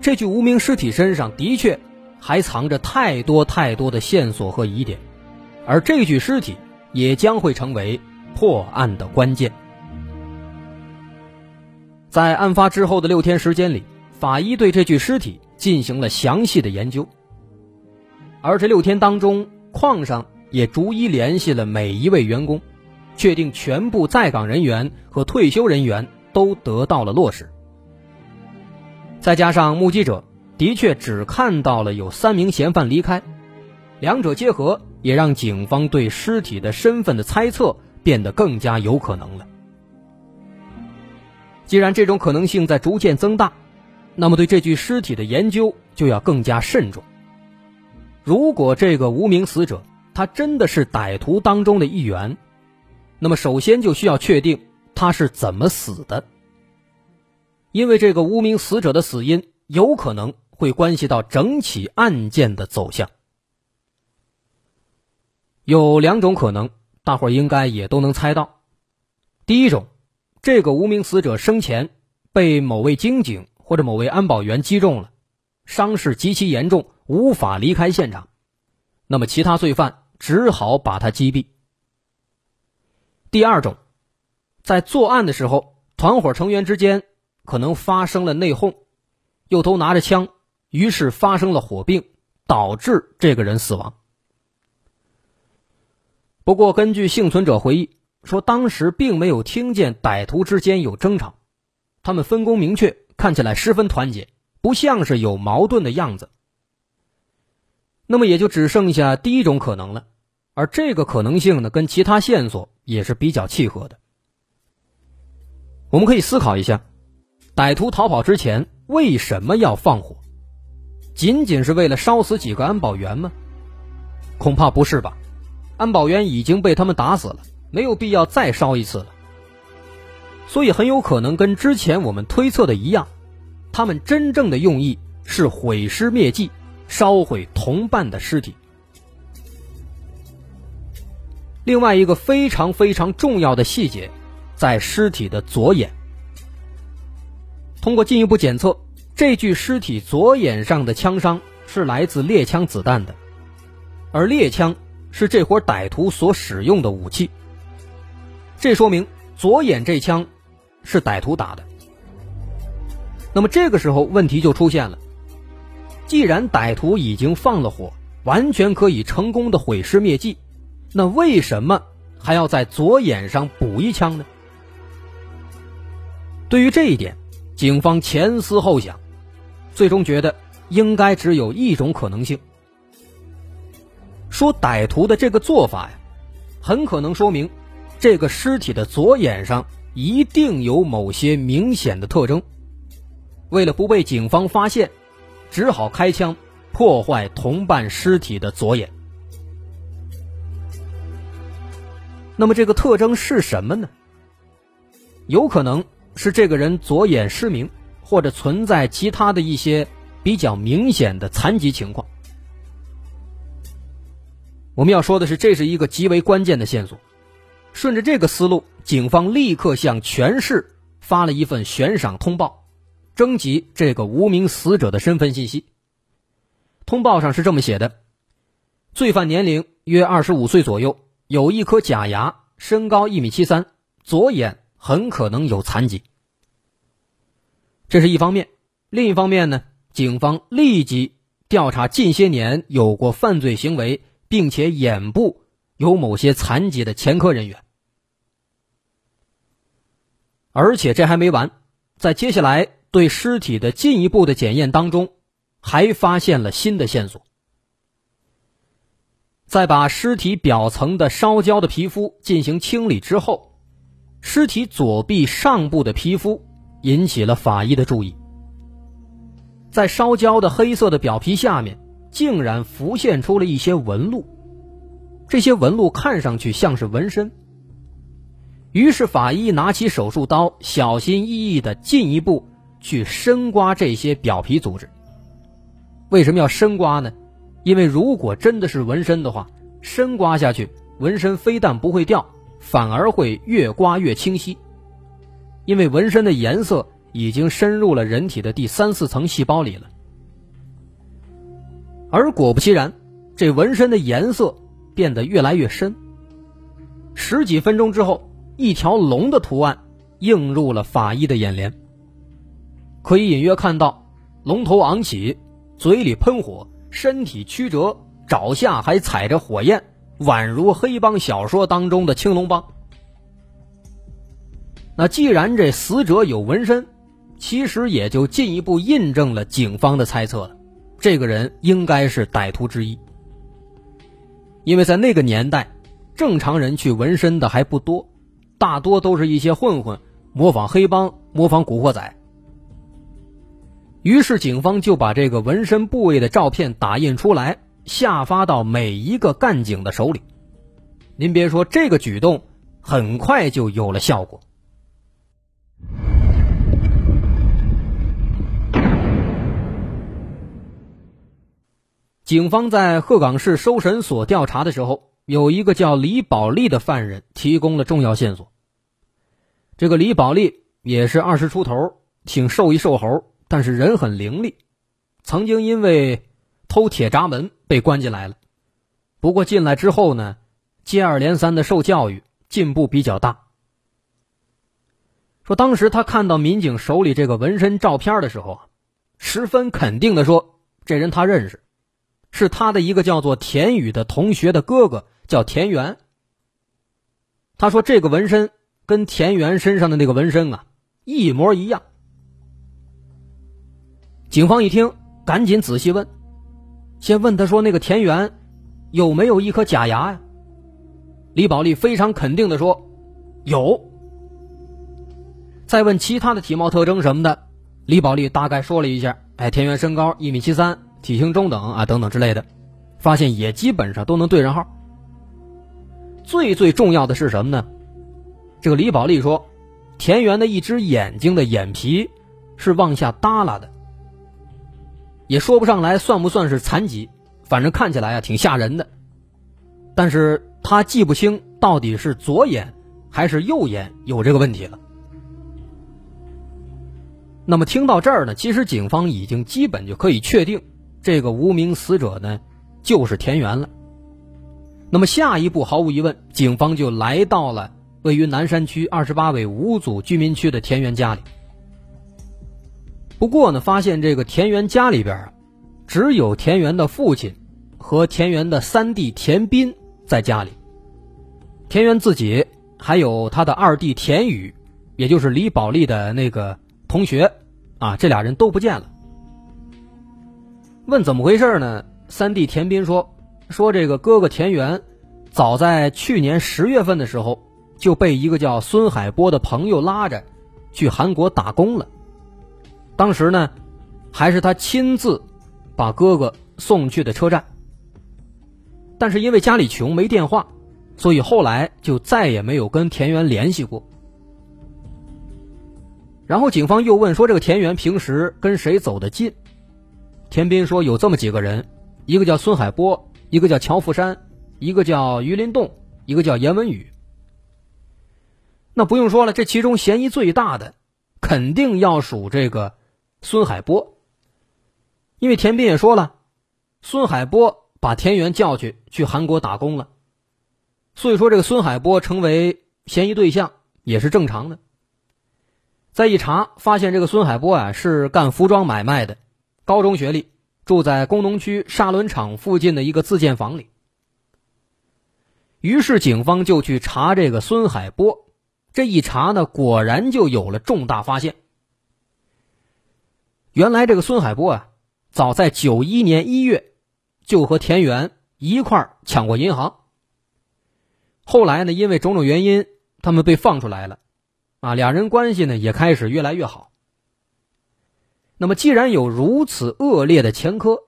这具无名尸体身上的确还藏着太多太多的线索和疑点，而这具尸体也将会成为破案的关键。在案发之后的六天时间里，法医对这具尸体进行了详细的研究，而这六天当中，矿上也逐一联系了每一位员工，确定全部在岗人员和退休人员。都得到了落实。再加上目击者的确只看到了有三名嫌犯离开，两者结合也让警方对尸体的身份的猜测变得更加有可能了。既然这种可能性在逐渐增大，那么对这具尸体的研究就要更加慎重。如果这个无名死者他真的是歹徒当中的一员，那么首先就需要确定。他是怎么死的？因为这个无名死者的死因有可能会关系到整起案件的走向。有两种可能，大伙应该也都能猜到。第一种，这个无名死者生前被某位警警或者某位安保员击中了，伤势极其严重，无法离开现场，那么其他罪犯只好把他击毙。第二种。在作案的时候，团伙成员之间可能发生了内讧，又都拿着枪，于是发生了火并，导致这个人死亡。不过，根据幸存者回忆说，当时并没有听见歹徒之间有争吵，他们分工明确，看起来十分团结，不像是有矛盾的样子。那么也就只剩下第一种可能了，而这个可能性呢，跟其他线索也是比较契合的。我们可以思考一下，歹徒逃跑之前为什么要放火？仅仅是为了烧死几个安保员吗？恐怕不是吧。安保员已经被他们打死了，没有必要再烧一次了。所以很有可能跟之前我们推测的一样，他们真正的用意是毁尸灭迹，烧毁同伴的尸体。另外一个非常非常重要的细节。在尸体的左眼，通过进一步检测，这具尸体左眼上的枪伤是来自猎枪子弹的，而猎枪是这伙歹徒所使用的武器。这说明左眼这枪是歹徒打的。那么这个时候问题就出现了：既然歹徒已经放了火，完全可以成功的毁尸灭迹，那为什么还要在左眼上补一枪呢？对于这一点，警方前思后想，最终觉得应该只有一种可能性：说歹徒的这个做法呀，很可能说明这个尸体的左眼上一定有某些明显的特征。为了不被警方发现，只好开枪破坏同伴尸体的左眼。那么这个特征是什么呢？有可能。是这个人左眼失明，或者存在其他的一些比较明显的残疾情况。我们要说的是，这是一个极为关键的线索。顺着这个思路，警方立刻向全市发了一份悬赏通报，征集这个无名死者的身份信息。通报上是这么写的：罪犯年龄约二十五岁左右，有一颗假牙，身高一米七三，左眼很可能有残疾。这是一方面，另一方面呢，警方立即调查近些年有过犯罪行为，并且眼部有某些残疾的前科人员。而且这还没完，在接下来对尸体的进一步的检验当中，还发现了新的线索。在把尸体表层的烧焦的皮肤进行清理之后，尸体左臂上部的皮肤。引起了法医的注意，在烧焦的黑色的表皮下面，竟然浮现出了一些纹路，这些纹路看上去像是纹身。于是法医拿起手术刀，小心翼翼的进一步去深刮这些表皮组织。为什么要深刮呢？因为如果真的是纹身的话，深刮下去，纹身非但不会掉，反而会越刮越清晰。因为纹身的颜色已经深入了人体的第三四层细胞里了，而果不其然，这纹身的颜色变得越来越深。十几分钟之后，一条龙的图案映入了法医的眼帘。可以隐约看到，龙头昂起，嘴里喷火，身体曲折，爪下还踩着火焰，宛如黑帮小说当中的青龙帮。那既然这死者有纹身，其实也就进一步印证了警方的猜测了，这个人应该是歹徒之一。因为在那个年代，正常人去纹身的还不多，大多都是一些混混模仿黑帮、模仿古惑仔。于是警方就把这个纹身部位的照片打印出来，下发到每一个干警的手里。您别说，这个举动很快就有了效果。警方在鹤岗市收审所调查的时候，有一个叫李宝利的犯人提供了重要线索。这个李宝利也是二十出头，挺瘦一瘦猴，但是人很伶俐，曾经因为偷铁闸门被关进来了。不过进来之后呢，接二连三的受教育，进步比较大。说当时他看到民警手里这个纹身照片的时候啊，十分肯定的说：“这人他认识。”是他的一个叫做田宇的同学的哥哥，叫田园。他说：“这个纹身跟田园身上的那个纹身啊，一模一样。”警方一听，赶紧仔细问，先问他说：“那个田园有没有一颗假牙呀？”李宝利非常肯定的说：“有。”再问其他的体貌特征什么的，李宝利大概说了一下：“哎，田园身高一米七三。”体型中等啊，等等之类的，发现也基本上都能对上号。最最重要的是什么呢？这个李宝利说，田园的一只眼睛的眼皮是往下耷拉的，也说不上来算不算是残疾，反正看起来啊挺吓人的。但是他记不清到底是左眼还是右眼有这个问题了。那么听到这儿呢，其实警方已经基本就可以确定。这个无名死者呢，就是田园了。那么下一步，毫无疑问，警方就来到了位于南山区二十八委五组居民区的田园家里。不过呢，发现这个田园家里边啊，只有田园的父亲和田园的三弟田斌在家里。田园自己还有他的二弟田宇，也就是李宝利的那个同学，啊，这俩人都不见了。问怎么回事呢？三弟田斌说：“说这个哥哥田园，早在去年十月份的时候，就被一个叫孙海波的朋友拉着去韩国打工了。当时呢，还是他亲自把哥哥送去的车站。但是因为家里穷没电话，所以后来就再也没有跟田园联系过。然后警方又问说：这个田园平时跟谁走得近？”田斌说：“有这么几个人，一个叫孙海波，一个叫乔富山，一个叫于林栋，一个叫严文宇。那不用说了，这其中嫌疑最大的，肯定要数这个孙海波。因为田斌也说了，孙海波把田园叫去去韩国打工了。所以说这个孙海波成为嫌疑对象也是正常的。再一查，发现这个孙海波啊是干服装买卖的，高中学历，住在工农区沙轮厂附近的一个自建房里。于是警方就去查这个孙海波，这一查呢，果然就有了重大发现。原来这个孙海波啊，早在九一年一月就和田园一块抢过银行。后来呢，因为种种原因，他们被放出来了。啊，俩人关系呢也开始越来越好。那么，既然有如此恶劣的前科，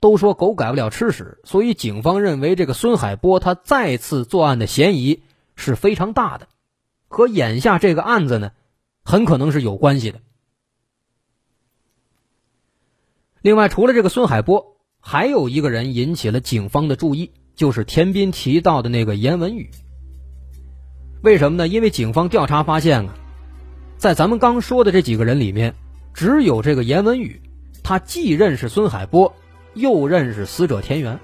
都说狗改不了吃屎，所以警方认为这个孙海波他再次作案的嫌疑是非常大的，和眼下这个案子呢，很可能是有关系的。另外，除了这个孙海波，还有一个人引起了警方的注意，就是田斌提到的那个严文宇。为什么呢？因为警方调查发现啊，在咱们刚说的这几个人里面，只有这个严文宇，他既认识孙海波，又认识死者田园，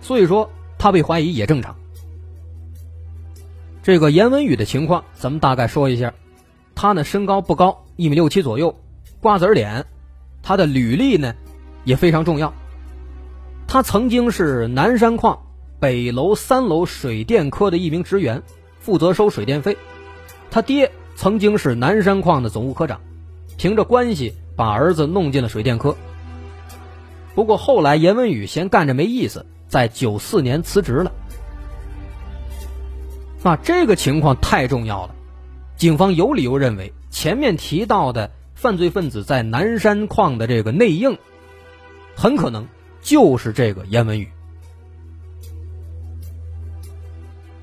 所以说他被怀疑也正常。这个严文宇的情况，咱们大概说一下，他呢身高不高，一米六七左右，瓜子脸，他的履历呢也非常重要，他曾经是南山矿北楼三楼水电科的一名职员。负责收水电费，他爹曾经是南山矿的总务科长，凭着关系把儿子弄进了水电科。不过后来严文宇嫌干着没意思，在九四年辞职了。啊，这个情况太重要了，警方有理由认为前面提到的犯罪分子在南山矿的这个内应，很可能就是这个严文宇。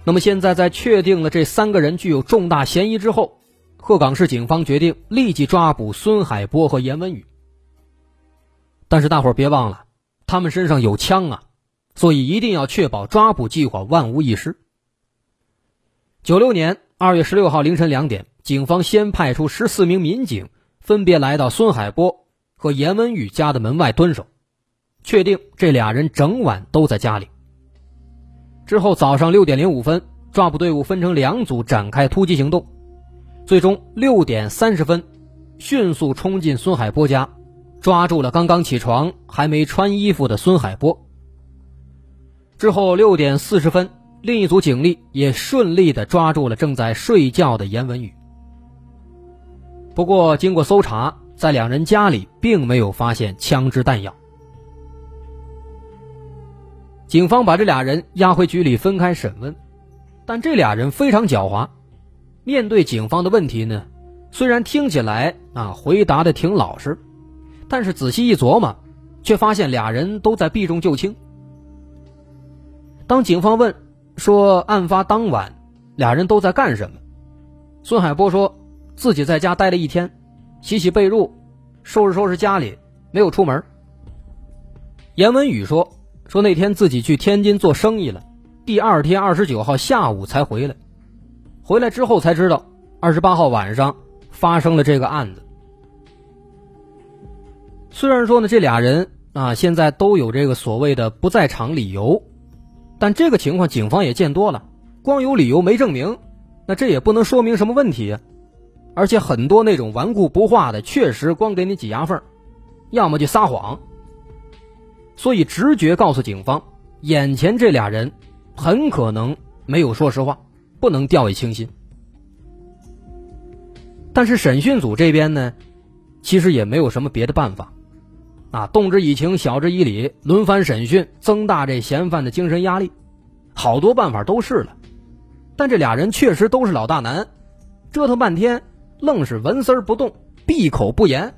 那么现在，在确定了这三个人具有重大嫌疑之后，鹤岗市警方决定立即抓捕孙海波和严文宇。但是大伙儿别忘了，他们身上有枪啊，所以一定要确保抓捕计划万无一失。九六年二月十六号凌晨两点，警方先派出十四名民警，分别来到孙海波和严文宇家的门外蹲守，确定这俩人整晚都在家里。之后早上六点零五分，抓捕队伍分成两组展开突击行动，最终六点三十分，迅速冲进孙海波家，抓住了刚刚起床还没穿衣服的孙海波。之后六点四十分，另一组警力也顺利的抓住了正在睡觉的严文宇。不过经过搜查，在两人家里并没有发现枪支弹药。警方把这俩人押回局里分开审问，但这俩人非常狡猾，面对警方的问题呢，虽然听起来啊回答的挺老实，但是仔细一琢磨，却发现俩人都在避重就轻。当警方问说案发当晚俩人都在干什么，孙海波说自己在家待了一天，洗洗被褥，收拾收拾家里，没有出门。严文宇说。说那天自己去天津做生意了，第二天二十九号下午才回来，回来之后才知道二十八号晚上发生了这个案子。虽然说呢，这俩人啊现在都有这个所谓的不在场理由，但这个情况警方也见多了，光有理由没证明，那这也不能说明什么问题啊。而且很多那种顽固不化的，确实光给你挤牙缝，要么就撒谎。所以，直觉告诉警方，眼前这俩人很可能没有说实话，不能掉以轻心。但是审讯组这边呢，其实也没有什么别的办法，啊，动之以情，晓之以理，轮番审讯，增大这嫌犯的精神压力，好多办法都试了，但这俩人确实都是老大难，折腾半天，愣是纹丝儿不动，闭口不言。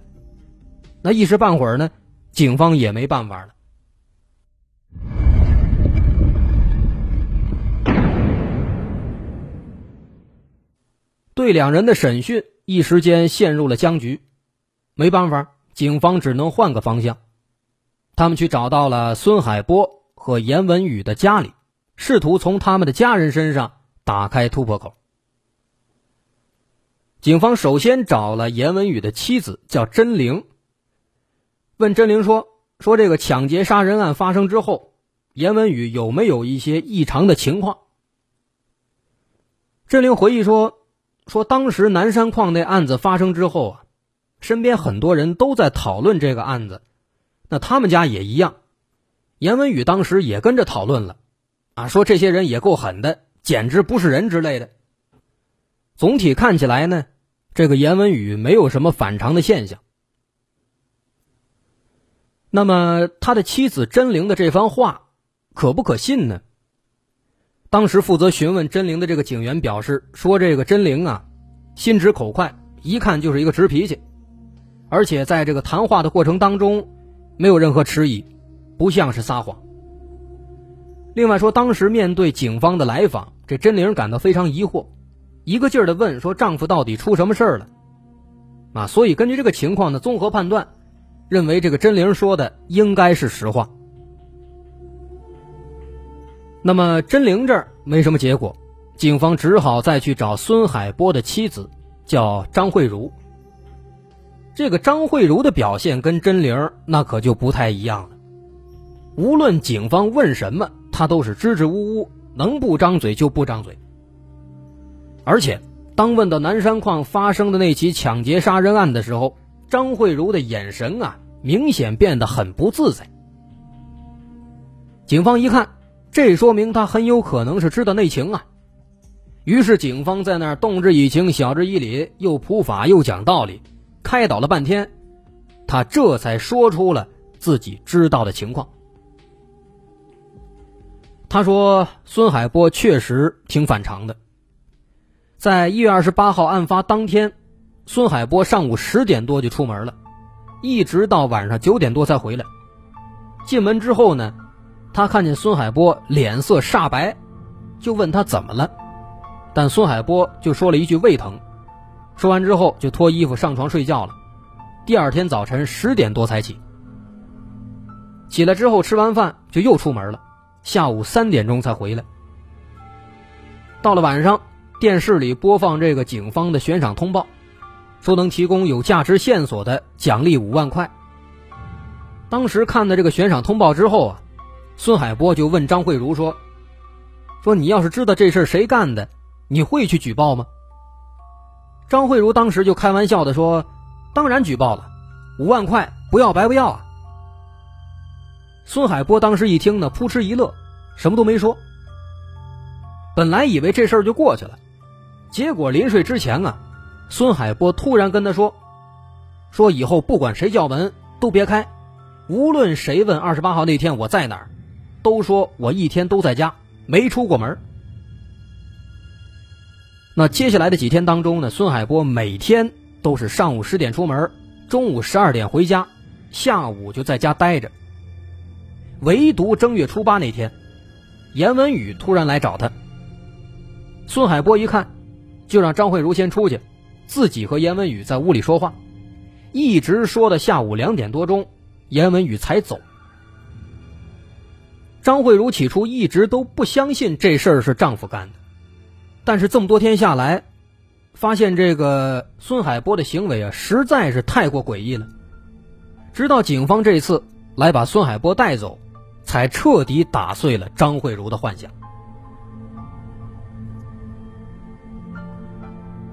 那一时半会儿呢，警方也没办法了。对两人的审讯一时间陷入了僵局，没办法，警方只能换个方向。他们去找到了孙海波和严文宇的家里，试图从他们的家人身上打开突破口。警方首先找了严文宇的妻子，叫甄玲，问甄玲说：“说这个抢劫杀人案发生之后，严文宇有没有一些异常的情况？真灵回忆说：“说当时南山矿那案子发生之后啊，身边很多人都在讨论这个案子，那他们家也一样。严文宇当时也跟着讨论了，啊，说这些人也够狠的，简直不是人之类的。总体看起来呢，这个严文宇没有什么反常的现象。那么他的妻子真灵的这番话，可不可信呢？”当时负责询问真灵的这个警员表示说：“这个真灵啊，心直口快，一看就是一个直脾气，而且在这个谈话的过程当中，没有任何迟疑，不像是撒谎。另外说，当时面对警方的来访，这真灵感到非常疑惑，一个劲儿的问说：丈夫到底出什么事儿了？啊，所以根据这个情况呢，综合判断，认为这个真灵说的应该是实话。”那么真灵这儿没什么结果，警方只好再去找孙海波的妻子，叫张慧茹。这个张慧茹的表现跟真灵那可就不太一样了。无论警方问什么，她都是支支吾吾，能不张嘴就不张嘴。而且当问到南山矿发生的那起抢劫杀人案的时候，张慧茹的眼神啊，明显变得很不自在。警方一看。这说明他很有可能是知道内情啊。于是警方在那儿动之以情，晓之以理，又普法又讲道理，开导了半天，他这才说出了自己知道的情况。他说：“孙海波确实挺反常的。在一月二十八号案发当天，孙海波上午十点多就出门了，一直到晚上九点多才回来。进门之后呢？”他看见孙海波脸色煞白，就问他怎么了，但孙海波就说了一句胃疼，说完之后就脱衣服上床睡觉了。第二天早晨十点多才起，起来之后吃完饭就又出门了，下午三点钟才回来。到了晚上，电视里播放这个警方的悬赏通报，说能提供有价值线索的奖励五万块。当时看的这个悬赏通报之后啊。孙海波就问张慧茹说：“说你要是知道这事谁干的，你会去举报吗？”张慧茹当时就开玩笑的说：“当然举报了，五万块不要白不要啊。”孙海波当时一听呢，扑哧一乐，什么都没说。本来以为这事儿就过去了，结果临睡之前啊，孙海波突然跟他说：“说以后不管谁叫门都别开，无论谁问二十八号那天我在哪儿。”都说我一天都在家，没出过门。那接下来的几天当中呢，孙海波每天都是上午十点出门，中午十二点回家，下午就在家待着。唯独正月初八那天，严文宇突然来找他。孙海波一看，就让张慧茹先出去，自己和严文宇在屋里说话，一直说到下午两点多钟，严文宇才走。张慧茹起初一直都不相信这事儿是丈夫干的，但是这么多天下来，发现这个孙海波的行为啊，实在是太过诡异了。直到警方这次来把孙海波带走，才彻底打碎了张慧茹的幻想。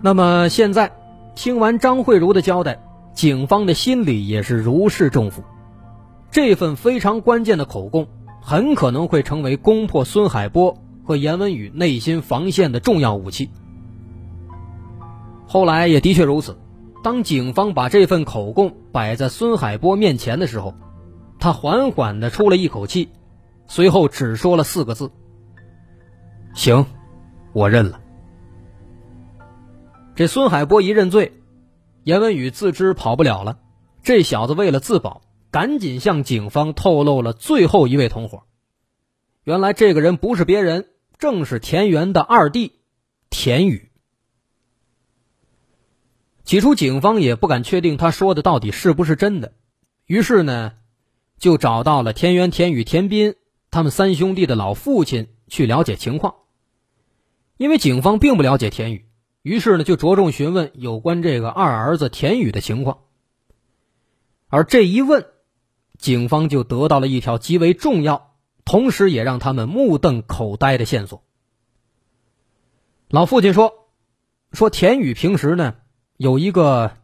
那么现在听完张慧茹的交代，警方的心里也是如释重负，这份非常关键的口供。很可能会成为攻破孙海波和严文宇内心防线的重要武器。后来也的确如此，当警方把这份口供摆在孙海波面前的时候，他缓缓的出了一口气，随后只说了四个字：“行，我认了。”这孙海波一认罪，严文宇自知跑不了了，这小子为了自保。赶紧向警方透露了最后一位同伙。原来这个人不是别人，正是田园的二弟田宇。起初警方也不敢确定他说的到底是不是真的，于是呢，就找到了田园田宇田斌他们三兄弟的老父亲去了解情况。因为警方并不了解田宇，于是呢，就着重询问有关这个二儿子田宇的情况。而这一问。警方就得到了一条极为重要，同时也让他们目瞪口呆的线索。老父亲说：“说田宇平时呢有一个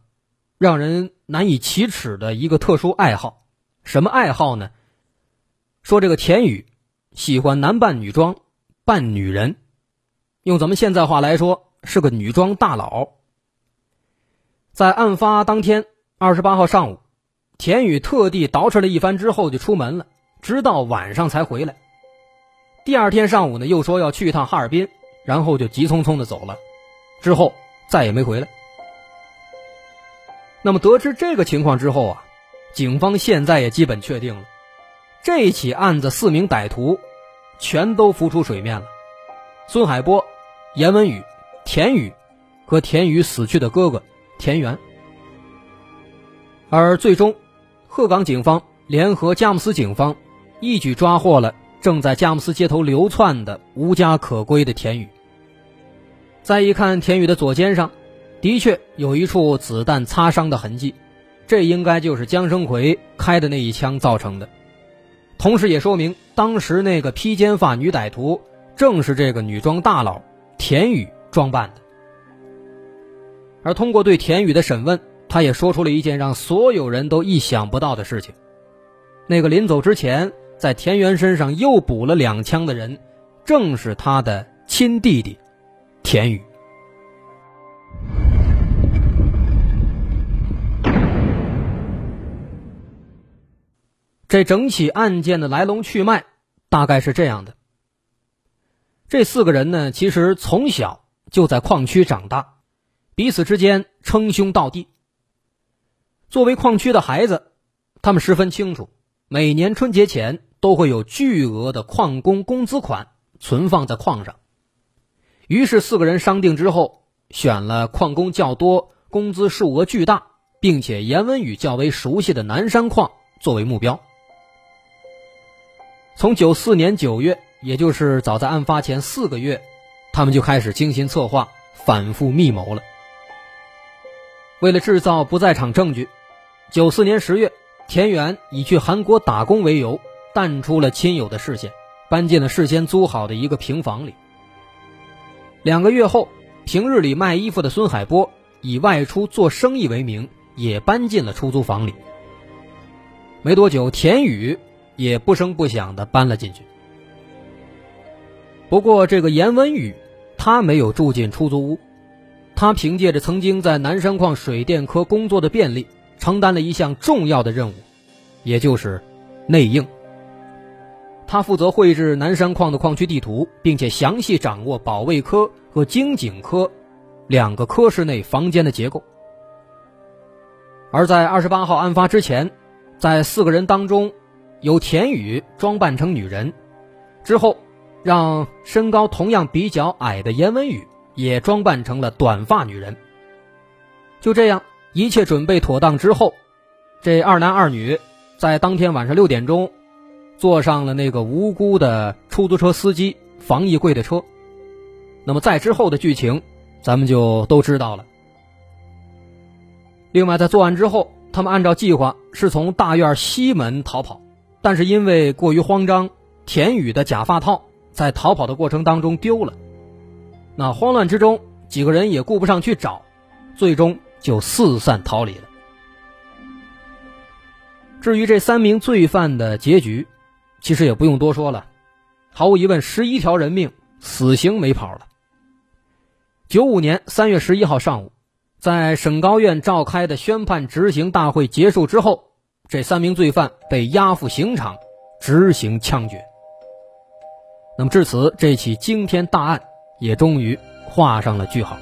让人难以启齿的一个特殊爱好，什么爱好呢？说这个田宇喜欢男扮女装，扮女人，用咱们现在话来说，是个女装大佬。在案发当天，二十八号上午，田宇特地捯饬了一番之后就出门了，直到晚上才回来。第二天上午呢，又说要去一趟哈尔滨。”然后就急匆匆的走了，之后再也没回来。那么得知这个情况之后啊，警方现在也基本确定了，这起案子四名歹徒全都浮出水面了：孙海波、严文宇、田宇和田宇死去的哥哥田园。而最终，鹤岗警方联合佳木斯警方，一举抓获了。正在佳木斯街头流窜的无家可归的田宇。再一看田宇的左肩上，的确有一处子弹擦伤的痕迹，这应该就是江生奎开的那一枪造成的。同时也说明当时那个披肩发女歹徒正是这个女装大佬田宇装扮的。而通过对田宇的审问，他也说出了一件让所有人都意想不到的事情：那个临走之前。在田园身上又补了两枪的人，正是他的亲弟弟田宇。这整起案件的来龙去脉大概是这样的：这四个人呢，其实从小就在矿区长大，彼此之间称兄道弟。作为矿区的孩子，他们十分清楚，每年春节前。都会有巨额的矿工工资款存放在矿上，于是四个人商定之后，选了矿工较多、工资数额巨大，并且严文宇较为熟悉的南山矿作为目标。从九四年九月，也就是早在案发前四个月，他们就开始精心策划、反复密谋了。为了制造不在场证据，九四年十月，田园以去韩国打工为由。淡出了亲友的视线，搬进了事先租好的一个平房里。两个月后，平日里卖衣服的孙海波以外出做生意为名，也搬进了出租房里。没多久，田宇也不声不响地搬了进去。不过，这个严文宇他没有住进出租屋，他凭借着曾经在南山矿水电科工作的便利，承担了一项重要的任务，也就是内应。他负责绘制南山矿的矿区地图，并且详细掌握保卫科和经警科两个科室内房间的结构。而在二十八号案发之前，在四个人当中，有田宇装扮成女人，之后让身高同样比较矮的严文宇也装扮成了短发女人。就这样，一切准备妥当之后，这二男二女在当天晚上六点钟。坐上了那个无辜的出租车司机房义贵的车，那么在之后的剧情，咱们就都知道了。另外，在作案之后，他们按照计划是从大院西门逃跑，但是因为过于慌张，田宇的假发套在逃跑的过程当中丢了。那慌乱之中，几个人也顾不上去找，最终就四散逃离了。至于这三名罪犯的结局，其实也不用多说了，毫无疑问，十一条人命，死刑没跑了。九五年三月十一号上午，在省高院召开的宣判执行大会结束之后，这三名罪犯被押赴刑场执行枪决。那么至此，这起惊天大案也终于画上了句号。